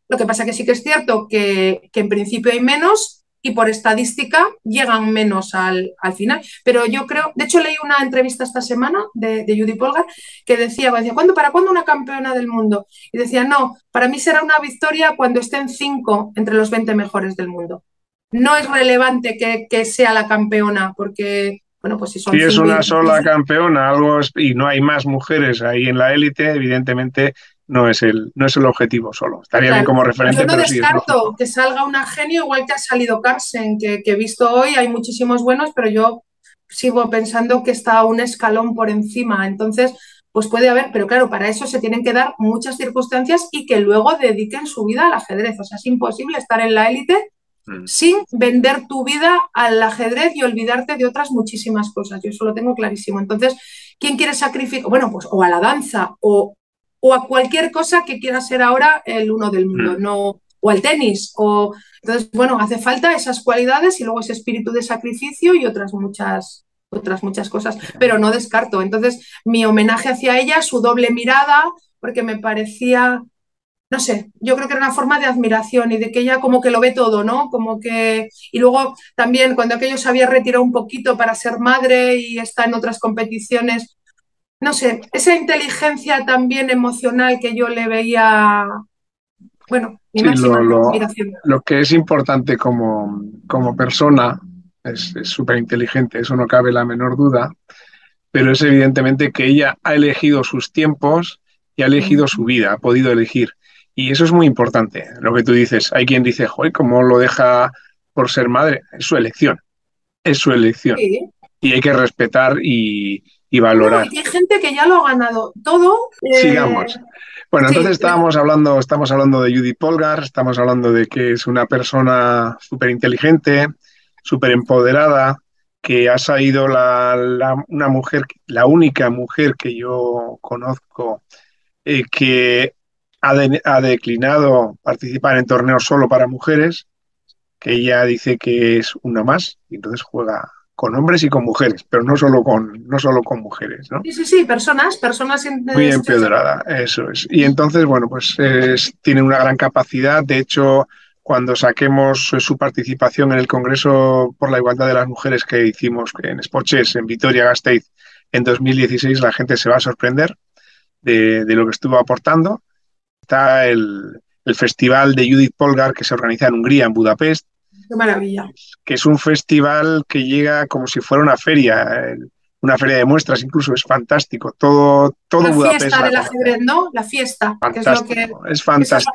Lo que pasa que sí que es cierto que, en principio hay menos y por estadística llegan menos al, final. Pero yo creo, de hecho leí una entrevista esta semana de, Judy Polgar que decía, decía ¿Cuándo, ¿para cuándo una campeona del mundo? Y decía, no, para mí será una victoria cuando estén cinco entre los 20 mejores del mundo. No es relevante que, sea la campeona, porque bueno, pues si son. Si es una sola campeona, algo y no hay más mujeres ahí en la élite, evidentemente no es el, no es el objetivo solo. Estaría bien como referencia. Yo no descarto que salga una genio igual que ha salido Carsen, que, he visto hoy, hay muchísimos buenos, pero yo sigo pensando que está un escalón por encima. Entonces, pues puede haber, pero claro, para eso se tienen que dar muchas circunstancias y que luego dediquen su vida al ajedrez. O sea, es imposible estar en la élite mm. sin vender tu vida al ajedrez y olvidarte de otras muchísimas cosas. Yo eso lo tengo clarísimo. Entonces, ¿quién quiere sacrificar? Bueno, pues o a la danza o o a cualquier cosa que quiera ser ahora el uno del mundo, mm. no, o al tenis. O, entonces, bueno, hace falta esas cualidades y luego ese espíritu de sacrificio y otras muchas, otras muchas cosas, pero no descarto. Entonces, mi homenaje hacia ella, su doble mirada, porque me parecía, no sé, yo creo que era una forma de admiración y de que ella como que lo ve todo, ¿no? Como que, y luego también cuando aquello se había retirado un poquito para ser madre y está en otras competiciones, no sé, esa inteligencia también emocional que yo le veía, bueno, mi máxima lo, lo, que es importante como, como persona es súper inteligente, eso no cabe la menor duda, pero es evidentemente que ella ha elegido sus tiempos y ha elegido su vida, ha podido elegir. Y eso es muy importante, lo que tú dices. Hay quien dice, joder, ¿cómo lo deja por ser madre? Es su elección, es su elección. Y hay que respetar y, y valorar. hay gente que ya lo ha ganado todo. Eh, Sigamos. Bueno, entonces estábamos hablando, estamos hablando de Judy Polgar, estamos hablando de que es una persona súper inteligente, súper empoderada, que ha salido la, una mujer, la única mujer que yo conozco eh, que ha, ha, declinado participar en torneos solo para mujeres, que ella dice que es una más, y entonces juega con hombres y con mujeres, pero no solo con, no solo con mujeres, ¿no? Sí, sí, sí, personas, personas... Muy empedrada, eso es. Y entonces, bueno, pues tiene una gran capacidad, de hecho, cuando saquemos su participación en el Congreso por la Igualdad de las Mujeres que hicimos en Sporches, en Vitoria-Gasteiz, en 2016, la gente se va a sorprender de, lo que estuvo aportando. Está el, el Festival de Judith Polgar que se organiza en Hungría, en Budapest, Qué maravilla. Que es un festival que llega como si fuera una feria, una feria de muestras, incluso es fantástico. Todo, todo la fiesta del ajedrez, ¿no? La fiesta. es, fantástico.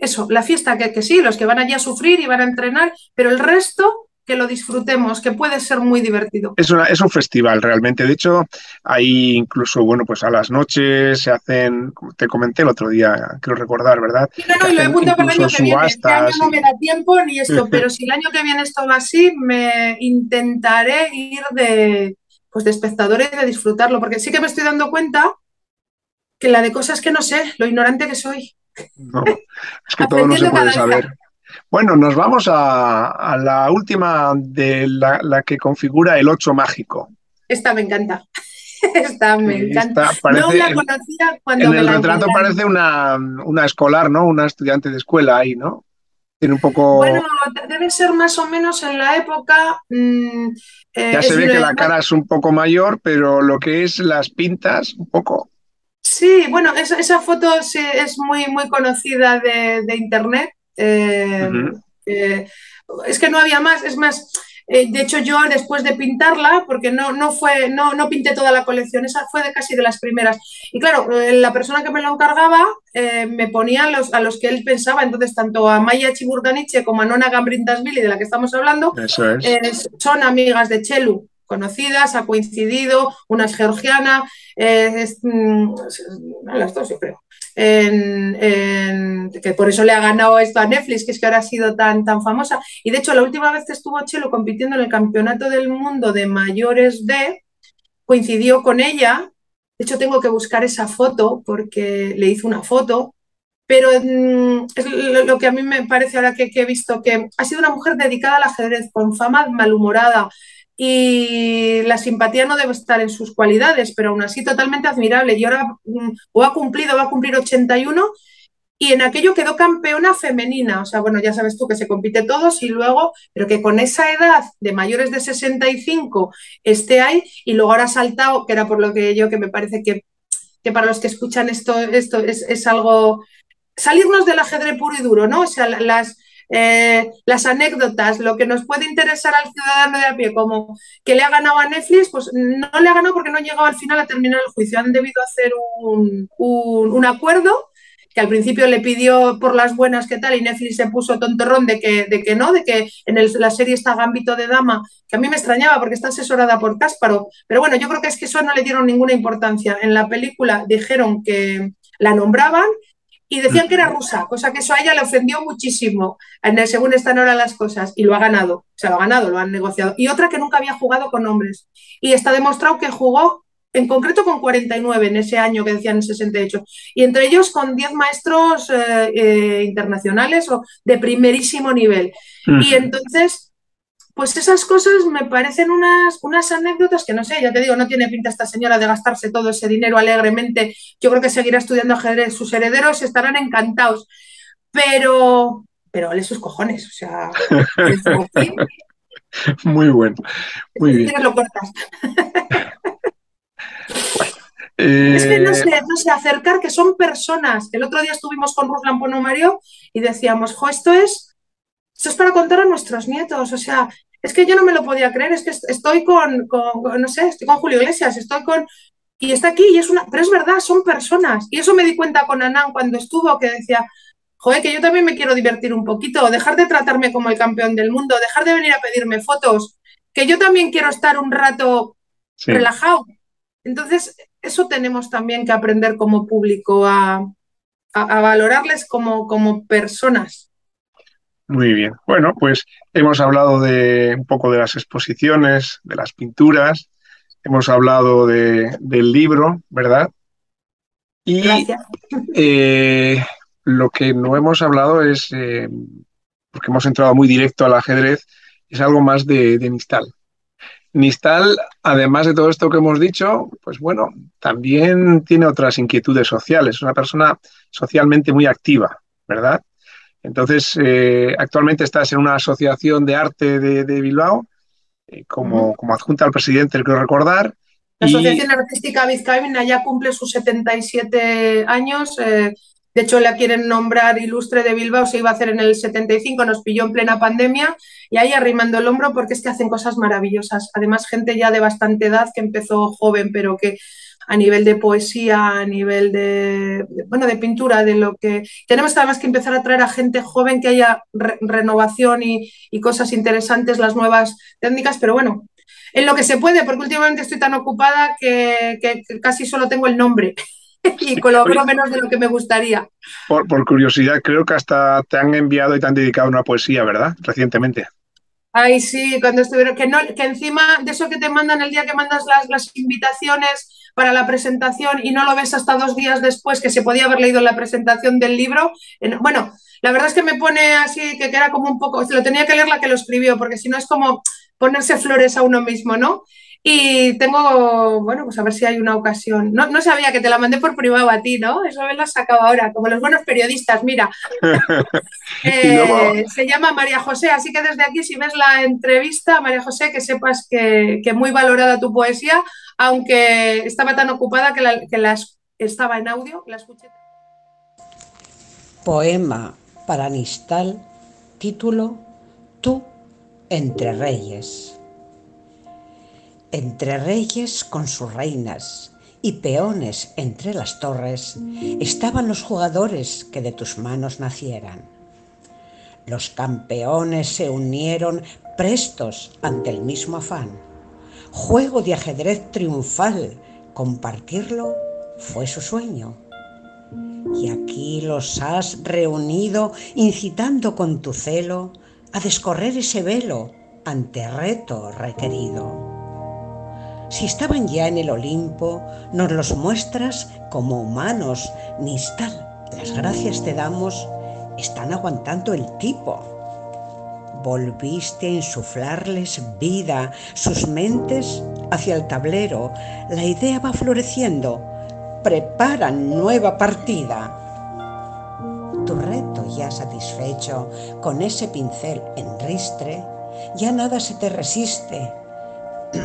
eso, la fiesta que, que sí, los que van allí a sufrir y van a entrenar, pero el resto que lo disfrutemos, que puede ser muy divertido. Es, una, es un festival realmente. De hecho, hay incluso, bueno, pues a las noches se hacen, como te comenté el otro día, quiero recordar, ¿verdad? Sí, no, no, y lo he apuntado para el año que viene. Este año no me da tiempo ni esto, pero si el año que viene esto va así, me intentaré ir de, pues de espectadores y de disfrutarlo, porque sí que me estoy dando cuenta que la de cosas que no sé, lo ignorante que soy. No, es que todo no se puede saber. Bueno, nos vamos a, la última de la, que configura el 8 mágico. Esta me encanta. Esta me encanta. no la conocía cuando en el retrato parece una, escolar, ¿no? Una estudiante de escuela ahí, ¿no? Tiene un poco. Bueno, debe ser más o menos en la época. Mm, eh, ya se ve que la cara es un poco mayor, pero lo que es las pintas, un poco. Sí, bueno, esa, foto es muy, muy conocida de internet eh, eh, es que no había más, es más, eh, de hecho yo después de pintarla, porque no, no fue, no, no pinté toda la colección, esa fue de casi de las primeras. Y claro, la persona que me lo encargaba me ponía a los, a los que él pensaba, entonces tanto a Maya Chiburganiche como a Nona Gambrindasvili, de la que estamos hablando, son amigas de Chelu conocidas, ha coincidido, una es georgiana, es, mm, las dos yo creo que por eso le ha ganado esto a Netflix, que es que ahora ha sido tan, tan famosa. Y de hecho, la última vez que estuvo Chelo compitiendo en el Campeonato del Mundo de Mayores de, coincidió con ella. De hecho, tengo que buscar esa foto porque le hizo una foto. Pero mm, es lo, que a mí me parece ahora que he visto, que ha sido una mujer dedicada al ajedrez, con fama malhumorada, y la simpatía no debe estar en sus cualidades, pero aún así totalmente admirable. Y ahora mm, o ha cumplido, va a cumplir 81 y en aquello quedó campeona femenina. O sea, bueno, ya sabes tú que se compite todos y luego, pero que con esa edad de mayores de 65 esté ahí y luego ahora ha saltado, que era por lo que yo que me parece que, que para los que escuchan esto, esto es, es algo salirnos del ajedrez puro y duro, ¿no? O sea, las, eh, las anécdotas, lo que nos puede interesar al ciudadano de a pie, como que le ha ganado a Netflix, pues no le ha ganado porque no ha llegado al final a terminar el juicio. Han debido hacer un, un acuerdo que al principio le pidió por las buenas que tal y Netflix se puso tontorrón de que, de que no, de que en la serie está Gambito de Dama, que a mí me extrañaba porque está asesorada por Cásparo, pero bueno, yo creo que es que eso no le dieron ninguna importancia. En la película dijeron que la nombraban y decían que era rusa, cosa que eso a ella le ofendió muchísimo, según están ahora las cosas, y lo ha ganado, o sea, lo ha ganado, lo han negociado. Y otra que nunca había jugado con hombres. Y está demostrado que jugó en concreto con 49 en ese año que decían en 68, y entre ellos con 10 maestros eh, eh, internacionales o de primerísimo nivel. Y entonces, pues esas cosas me parecen unas, unas anécdotas que no sé, ya te digo, no tiene pinta esta señora de gastarse todo ese dinero alegremente. Yo creo que seguirá estudiando ajedrez, sus herederos estarán encantados, pero, pero vale sus cojones, o sea, muy bueno, muy bien. lo cortas. Es que no eh, sé, no sé, acercar que son personas. El otro día estuvimos con Ruslan Ponomario y decíamos, jo, esto es, esto es para contar a nuestros nietos. O sea, es que yo no me lo podía creer, es que estoy con, no sé, estoy con Julio Iglesias, estoy con... Y está aquí y es una... Pero es verdad, son personas. Y eso me di cuenta con Anán cuando estuvo, que decía, joder, que yo también me quiero divertir un poquito, dejar de tratarme como el campeón del mundo, dejar de venir a pedirme fotos, que yo también quiero estar un rato relajado. Entonces, eso tenemos también que aprender como público a, valorarles como, como personas. Muy bien. Bueno, pues hemos hablado de un poco de las exposiciones, de las pinturas, hemos hablado de, del libro, ¿verdad? Y eh, lo que no hemos hablado es, eh, porque hemos entrado muy directo al ajedrez, es algo más de, de Mistal. Nistal, además de todo esto que hemos dicho, pues bueno, también tiene otras inquietudes sociales. Es una persona socialmente muy activa, ¿verdad? Entonces, eh, actualmente estás en una asociación de arte de, Bilbao, eh, como, como, adjunta al presidente, creo recordar. La Asociación Artística Vizcaína ya cumple sus 77 años. Eh, de hecho, la quieren nombrar ilustre de Bilbao, se iba a hacer en el 75, nos pilló en plena pandemia y ahí arrimando el hombro porque es que hacen cosas maravillosas. Además, gente ya de bastante edad que empezó joven, pero que a nivel de poesía, a nivel de, bueno, de pintura, de lo que tenemos además que empezar a traer a gente joven que haya renovación y, cosas interesantes, las nuevas técnicas, pero bueno, en lo que se puede, porque últimamente estoy tan ocupada que casi solo tengo el nombre. y colaboro menos de lo que me gustaría. Por, curiosidad, creo que hasta te han enviado y te han dedicado una poesía, ¿verdad? Recientemente. Ay, sí, cuando estuvieron, que, no, que encima de eso que te mandan el día que mandas las, las invitaciones para la presentación y no lo ves hasta dos días después, que se podía haber leído la presentación del libro. bueno, la verdad es que me pone así, que era como un poco, lo tenía que leer la que lo escribió, porque si no es como ponerse flores a uno mismo, ¿no? Y tengo, bueno, pues a ver si hay una ocasión. No, no sabía que te la mandé por privado a ti, ¿no? Eso me lo sacado ahora, como los buenos periodistas, mira. Eh, se llama María José, así que desde aquí, si ves la entrevista, María José, que sepas que, que muy valorada tu poesía, aunque estaba tan ocupada que, la, que las, estaba en audio, la escuché. Poema para Nistal, título Tú entre Reyes entre reyes con sus reinas y peones entre las torres, estaban los jugadores que de tus manos nacieran. Los campeones se unieron prestos ante el mismo afán. Juego de ajedrez triunfal, compartirlo fue su sueño. Y aquí los has reunido, incitando con tu celo a descorrer ese velo ante reto requerido si estaban ya en el Olimpo, nos los muestras como humanos, Nistal. Las gracias te damos, están aguantando el tipo. Volviste a insuflarles vida, sus mentes hacia el tablero. La idea va floreciendo. Preparan nueva partida. tu reto ya satisfecho, con ese pincel en ristre, ya nada se te resiste,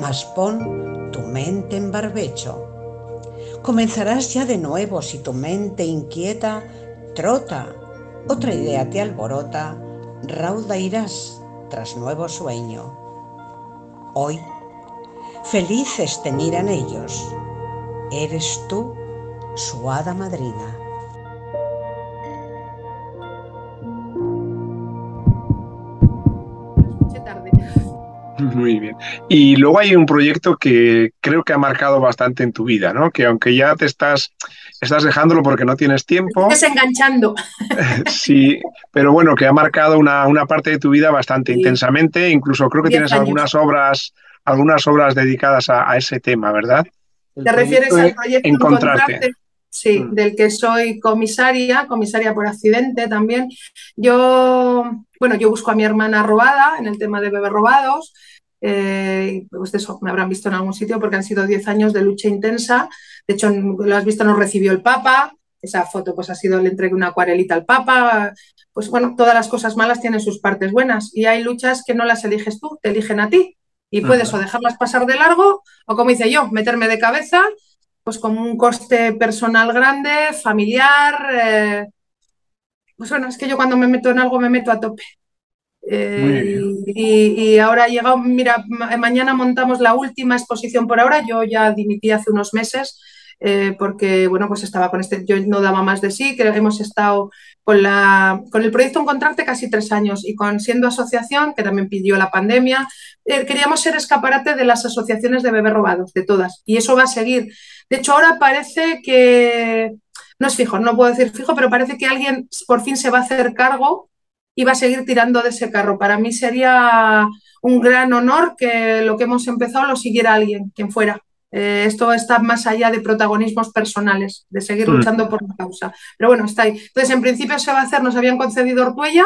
mas pon tu mente en barbecho. Comenzarás ya de nuevo si tu mente inquieta trota, otra idea te alborota, rauda irás tras nuevo sueño. Hoy, felices te miran ellos, eres tú su hada madrina. Muy bien. Y luego hay un proyecto que creo que ha marcado bastante en tu vida, ¿no? Que aunque ya te estás, estás dejándolo porque no tienes tiempo. Estás enganchando. sí, pero bueno, que ha marcado una, parte de tu vida bastante intensamente. Incluso creo que tienes algunas obras, algunas obras dedicadas a, ese tema, ¿verdad? ¿Te refieres al proyecto Encontrarte? Sí, mm. del que soy comisaria, comisaria por accidente también. Yo, bueno, yo busco a mi hermana robada en el tema de bebés robados. Eh, eso, me habrán visto en algún sitio porque han sido 10 años de lucha intensa. De hecho, lo has visto, nos recibió el Papa. Esa foto pues ha sido, le entregué una acuarelita al Papa. Pues bueno, todas las cosas malas tienen sus partes buenas y hay luchas que no las eliges tú, te eligen a ti. Y puedes o dejarlas pasar de largo o, como hice yo, meterme de cabeza pues con un coste personal grande, familiar. Eh, pues bueno, es que yo cuando me meto en algo me meto a tope. Eh, y, ahora ha llegado, mira, mañana montamos la última exposición por ahora, yo ya dimití hace unos meses eh, porque, bueno, pues estaba con este, yo no daba más de sí, que hemos estado con, la, con el proyecto Encontrarte casi tres años y con siendo asociación, que también pidió la pandemia, queríamos ser escaparate de las asociaciones de bebés robados, de todas, y eso va a seguir. De hecho, ahora parece que, no es fijo, no puedo decir fijo, pero parece que alguien por fin se va a hacer cargo y va a seguir tirando de ese carro. Para mí sería un gran honor que lo que hemos empezado lo siguiera alguien, quien fuera. Eh, esto está más allá de protagonismos personales, de seguir mm. luchando por la causa. Pero bueno, está ahí. Entonces, en principio se va a hacer, nos habían concedido Ortuella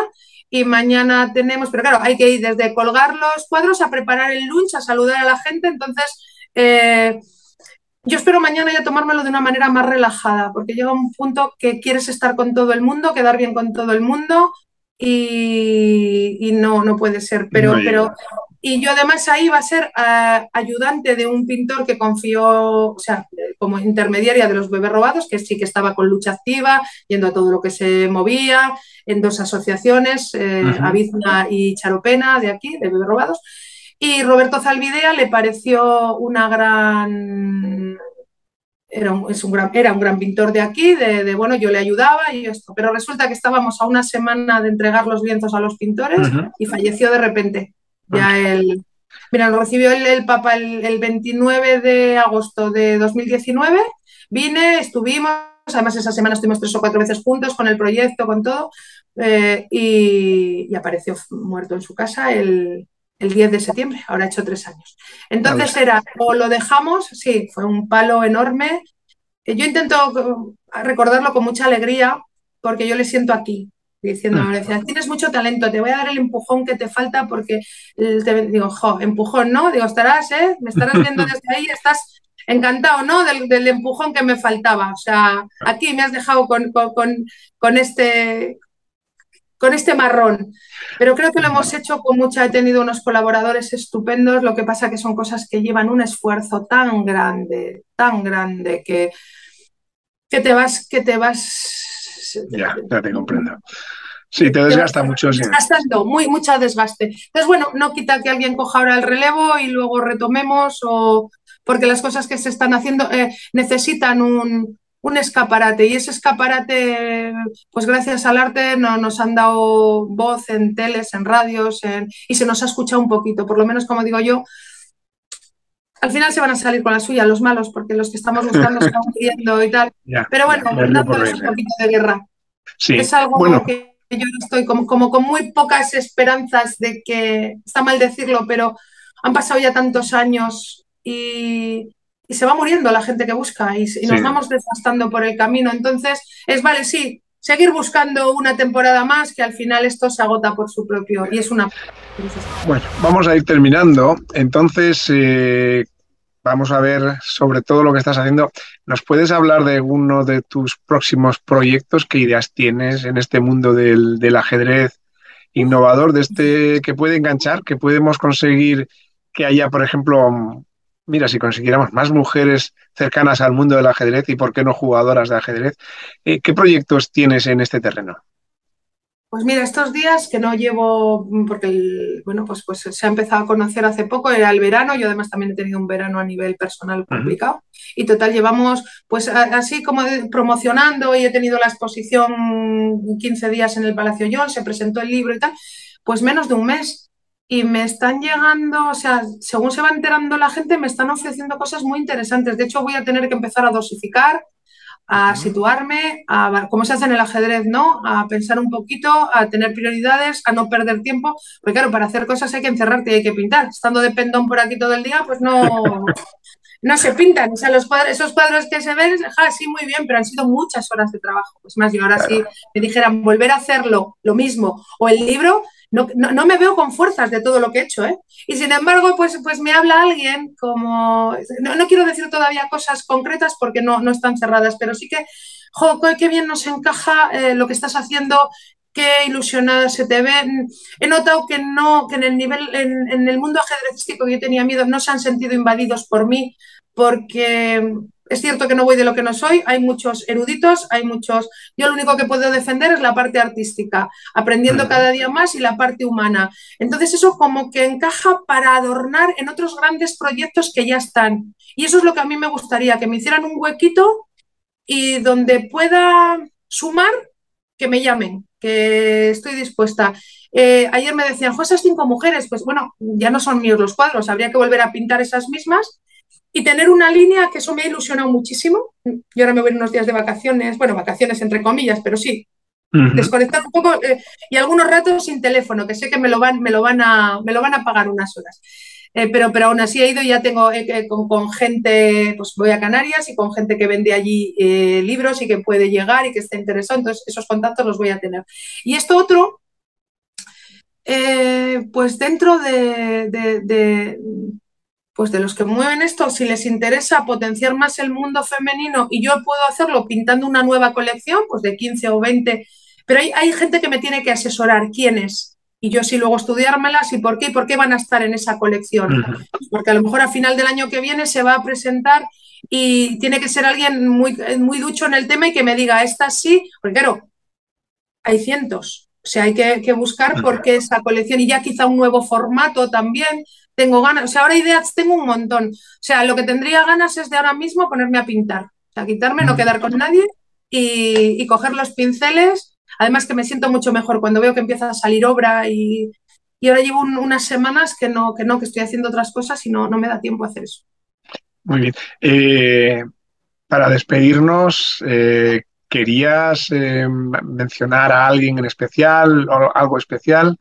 y mañana tenemos, pero claro, hay que ir desde colgar los cuadros a preparar el lunch, a saludar a la gente. Entonces, eh, yo espero mañana ya tomármelo de una manera más relajada, porque llega un punto que quieres estar con todo el mundo, quedar bien con todo el mundo y, no, no puede ser. Pero, pero, y yo además ahí va a ser eh, ayudante de un pintor que confió, o sea, como intermediaria de los bebés robados, que sí que estaba con lucha activa, yendo a todo lo que se movía, en dos asociaciones, eh, y Charopena, de aquí, de bebés robados. Y Roberto Zalvidea le pareció una gran era un, es un gran, era un gran pintor de aquí, de, bueno, yo le ayudaba y esto, pero resulta que estábamos a una semana de entregar los lienzos a los pintores y falleció de repente. Ya el, mira, lo recibió el, el Papa el, 29 de agosto de 2019, vine, estuvimos, además esa semana estuvimos tres o cuatro veces juntos con el proyecto, con todo, eh, y, apareció muerto en su casa el, el 10 de septiembre, ahora ha hecho tres años. Entonces era, o lo dejamos, sí, fue un palo enorme. Eh, yo intento eh, recordarlo con mucha alegría porque yo le siento aquí, diciendo, mm. decía, tienes mucho talento, te voy a dar el empujón que te falta porque te digo, jo, empujón, ¿no? Digo, estarás, ¿eh? Me estarás viendo desde ahí, estás encantado, ¿no? Del, empujón que me faltaba. O sea, aquí me has dejado con, con este, con este marrón. Pero creo que lo hemos hecho con mucha, he tenido unos colaboradores estupendos, lo que pasa que son cosas que llevan un esfuerzo tan grande, tan grande, que, que te vas, que te vas... Ya, ya te comprendo. Sí, te desgasta mucho. Sí. Desgastando, muy, mucha desgaste. Entonces, bueno, no quita que alguien coja ahora el relevo y luego retomemos, o porque las cosas que se están haciendo eh, necesitan un, un escaparate. Y ese escaparate, pues gracias al arte no, nos han dado voz en teles, en radios y se nos ha escuchado un poquito, por lo menos como digo yo, al final se van a salir con la suya los malos porque los que estamos buscando están muriendo y tal, pero bueno, dándoles un poquito de guerra. Es algo que yo estoy como, como con muy pocas esperanzas de que, está mal decirlo, pero han pasado ya tantos años y, y se va muriendo la gente que busca y, nos vamos desgastando por el camino. Entonces, es vale, sí, seguir buscando una temporada más, que al final esto se agota por su propio y es una... Bueno, vamos a ir terminando. Entonces, eh, vamos a ver sobre todo lo que estás haciendo. ¿Nos puedes hablar de uno de tus próximos proyectos? ¿Qué ideas tienes en este mundo del, del ajedrez innovador, de este que puede enganchar, que podemos conseguir que haya, por ejemplo, mira, si consiguiéramos más mujeres cercanas al mundo del ajedrez y por qué no jugadoras de ajedrez, eh, ¿qué proyectos tienes en este terreno? Pues mira, estos días que no llevo, porque bueno, pues, pues se ha empezado a conocer hace poco, era el verano, yo además también he tenido un verano a nivel personal complicado, y total llevamos pues así como promocionando y he tenido la exposición 15 días en el Palacio John, se presentó el libro y tal, pues menos de un mes. Y me están llegando, o sea, según se va enterando la gente, me están ofreciendo cosas muy interesantes. De hecho, voy a tener que empezar a dosificar, a situarme, a ver cómo se hace en el ajedrez, ¿no? A pensar un poquito, a tener prioridades, a no perder tiempo, porque claro, para hacer cosas hay que encerrarte y hay que pintar. Estando de pendón por aquí todo el día, pues no, no se pintan. O sea, los cuadros, esos cuadros que se ven, sí, muy bien, pero han sido muchas horas de trabajo. Es más, yo ahora sí me dijeran volver a hacerlo, lo mismo, o el libro, no, no, me veo con fuerzas de todo lo que he hecho, ¿eh? Y sin embargo, pues, pues me habla alguien como, no, quiero decir todavía cosas concretas porque no, no están cerradas, pero sí que, jo, qué bien nos encaja eh, lo que estás haciendo, qué ilusionada se te ve. He notado que no, que en el nivel, en, en el mundo ajedrecístico que yo tenía miedo, no se han sentido invadidos por mí, porque es cierto que no voy de lo que no soy, hay muchos eruditos, hay muchos... Yo lo único que puedo defender es la parte artística, aprendiendo cada día más y la parte humana. Entonces eso como que encaja para adornar en otros grandes proyectos que ya están. Y eso es lo que a mí me gustaría, que me hicieran un huequito y donde pueda sumar, que me llamen, que estoy dispuesta. Eh, ayer me decían, esas cinco mujeres, pues bueno, ya no son míos los cuadros, habría que volver a pintar esas mismas y tener una línea que eso me ha ilusionado muchísimo. Yo ahora me voy unos días de vacaciones, bueno, vacaciones entre comillas, pero sí, desconectar un poco eh, y algunos ratos sin teléfono, que sé que me lo van, me lo van, a, me lo van a pagar unas horas. Eh, pero, pero aún así he ido, ya tengo eh, con, gente, pues voy a Canarias y con gente que vende allí libros y que puede llegar y que esté interesado, entonces esos contactos los voy a tener. Y esto otro, pues dentro de, pues de los que mueven esto, si les interesa potenciar más el mundo femenino y yo puedo hacerlo pintando una nueva colección, pues de 15 o 20, pero hay, gente que me tiene que asesorar quién es. Y yo sí luego estudiármelas y por qué y por qué van a estar en esa colección. Porque a lo mejor a final del año que viene se va a presentar y tiene que ser alguien muy, muy ducho en el tema y que me diga, esta sí, porque claro, hay cientos. O sea, hay que, que buscar por qué esa colección y ya quizá un nuevo formato también tengo ganas, o sea, ahora ideas tengo un montón. O sea, lo que tendría ganas es de ahora mismo ponerme a pintar. O sea, quitarme, no quedar con nadie y, coger los pinceles. Además que me siento mucho mejor cuando veo que empieza a salir obra y, ahora llevo unas semanas que no, que no, que estoy haciendo otras cosas y no, no me da tiempo a hacer eso. Muy bien. Eh, para despedirnos, eh, ¿querías eh, mencionar a alguien en especial o algo especial?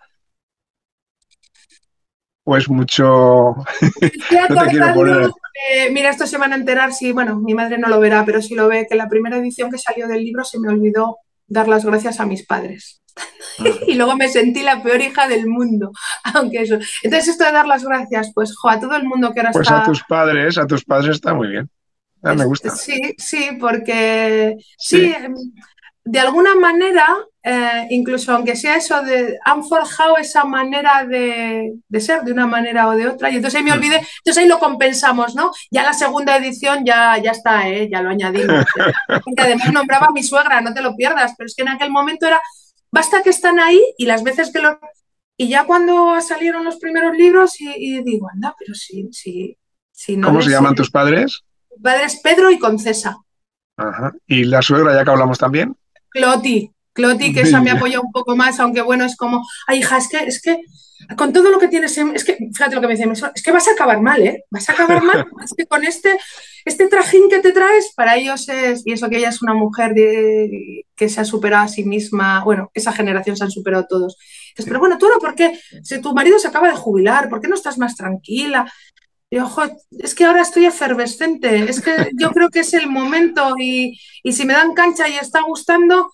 Pues mucho... mira, esto se van a enterar si, bueno, mi madre no lo verá, pero si lo ve, que la primera edición que salió del libro se me olvidó dar las gracias a mis padres. y luego me sentí la peor hija del mundo, aunque eso. Entonces esto de dar las gracias, pues jo, a todo el mundo que ahora pues está... Pues a tus padres, a tus padres está muy bien. Ah, me gusta. Sí, sí, porque sí, de alguna manera eh, incluso aunque sea eso, de, han forjado esa manera de, ser de una manera o de otra. Y entonces ahí me olvidé, entonces ahí lo compensamos, ¿no? Ya la segunda edición ya, ya está, ¿eh? ya lo añadimos. Porque además nombraba a mi suegra, no te lo pierdas, pero es que en aquel momento era, basta que están ahí y las veces que lo... Y ya cuando salieron los primeros libros y, digo, anda, pero sí, sí, sí. ¿Cómo se llaman tus padres? Padres Pedro y Concesa. Ajá. ¿Y la suegra ya que hablamos también? Cloti. Cloti, que esa me apoya un poco más, aunque bueno, es como, ay, hija, es que, es que con todo lo que tienes, es que, fíjate lo que me dice, es que vas a acabar mal, ¿eh? Vas a acabar mal, es que con este, este trajín que te traes, para ellos es, y eso que ella es una mujer que se ha superado a sí misma, bueno, esa generación se han superado todos. pero bueno, tú no, ¿por qué? Si tu marido se acaba de jubilar, ¿por qué no estás más tranquila? Y ojo, es que ahora estoy efervescente, es que yo creo que es el momento y, y si me dan cancha y está gustando,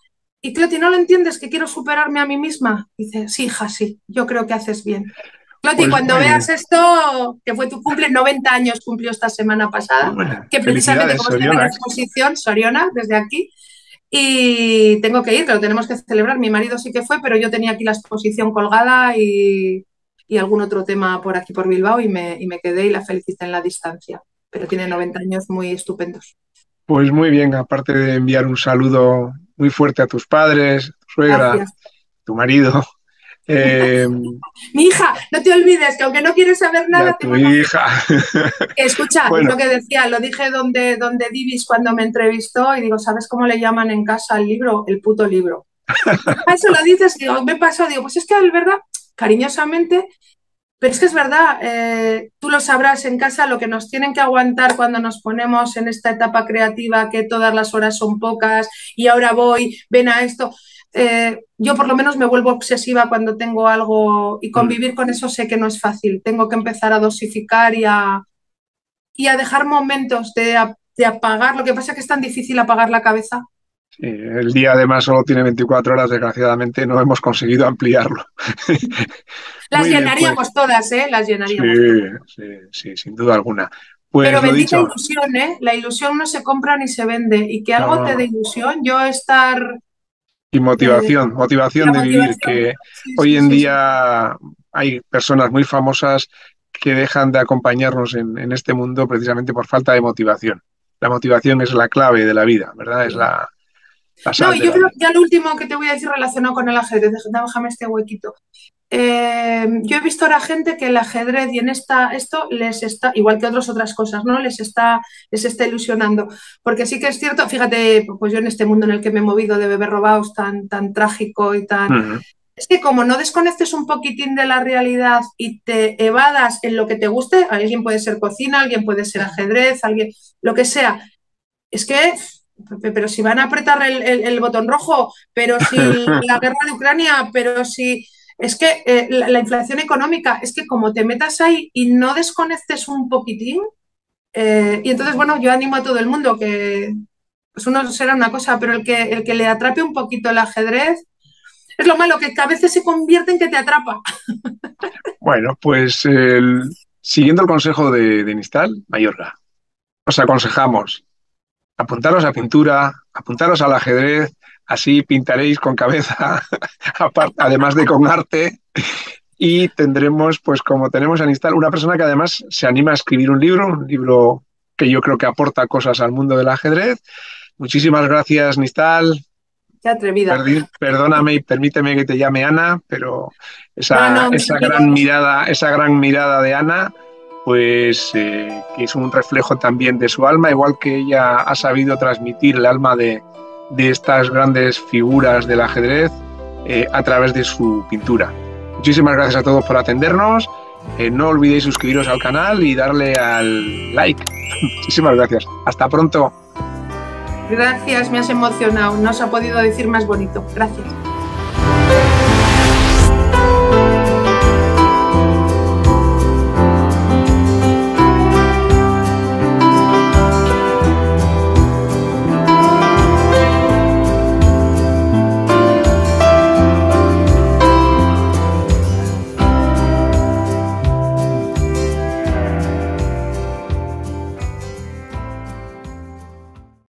y Cloti, ¿no lo entiendes que quiero superarme a mí misma? Dice, sí, hija, sí, yo creo que haces bien. Cloti, pues cuando veas esto, que fue tu cumple, 90 años cumplió esta semana pasada, que precisamente como está en la exposición, Soriona, desde aquí, y tengo que ir, que lo tenemos que celebrar. Mi marido sí que fue, pero yo tenía aquí la exposición colgada y, algún otro tema por aquí por Bilbao y me, y me quedé y la felicité en la distancia. Pero tiene 90 años muy estupendos. Pues muy bien, aparte de enviar un saludo muy fuerte a tus padres, tu suegra, tu marido, eh, Mi hija, no te olvides que aunque no quieres saber nada, tu hija. Escucha, lo que decía, lo dije donde, donde Divis cuando me entrevistó y digo, ¿sabes cómo le llaman en casa al libro? El puto libro. Eso lo dices, digo, me pasó, digo, pues es que es verdad, cariñosamente, pero es que es verdad, eh, tú lo sabrás en casa, lo que nos tienen que aguantar cuando nos ponemos en esta etapa creativa, que todas las horas son pocas y ahora voy, ven a esto. Eh, yo por lo menos me vuelvo obsesiva cuando tengo algo y convivir mm. con eso sé que no es fácil. Tengo que empezar a dosificar y a, y a dejar momentos de, apagar. Lo que pasa es que es tan difícil apagar la cabeza. Sí, el día además solo tiene 24 horas, desgraciadamente no hemos conseguido ampliarlo. Las llenaríamos pues. todas, ¿eh? Las llenaríamos. Sí, sí, sí, sin duda alguna. Pues Pero bendita ilusión, ¿eh? La ilusión no se compra ni se vende. Y que algo te dé ilusión, yo estar y motivación, motivación de vivir, que hoy en día hay personas muy famosas que dejan de acompañarnos en, este mundo precisamente por falta de motivación. La motivación es la clave de la vida, ¿verdad? Es la... no, yo creo, ya lo último que te voy a decir relacionado con el ajedrez, déjame este huequito. Eh, yo he visto a la gente que el ajedrez y en esta, esto les está, igual que otras otras cosas, ¿no? Les está, les está ilusionando. Porque sí que es cierto, fíjate, pues yo en este mundo en el que me he movido de bebé robados tan, tan trágico y tan. Es que como no desconectes un poquitín de la realidad y te evadas en lo que te guste, alguien puede ser cocina, alguien puede ser ajedrez, alguien, lo que sea. Es que pero si van a apretar el, el, botón rojo, pero si la guerra de Ucrania, pero si es que eh, la, inflación económica, es que como te metas ahí y no desconectes un poquitín, eh, y entonces, bueno, yo animo a todo el mundo que, pues uno será una cosa, pero el que, el que le atrape un poquito el ajedrez, es lo malo, que a veces se convierte en que te atrapa. Bueno, pues siguiendo el consejo de, de Nistal, Mayorga, os aconsejamos apuntaros a pintura, apuntaros al ajedrez, Así pintaréis con cabeza, además de con arte, y tendremos, pues como tenemos a Nistal, una persona que además se anima a escribir un libro, un libro que yo creo que aporta cosas al mundo del ajedrez. Muchísimas gracias, Nistal. Qué atrevida. perdóname y permíteme que te llame Ana, pero esa, esa gran mirada, esa gran mirada de Ana, pues eh, que es un reflejo también de su alma, igual que ella ha sabido transmitir el alma de, de estas grandes figuras del ajedrez eh, a través de su pintura. Muchísimas gracias a todos por atendernos. Eh, no olvidéis suscribiros al canal y darle al like. Muchísimas gracias. Hasta pronto. Gracias, me has emocionado. No se ha podido decir más bonito. Gracias.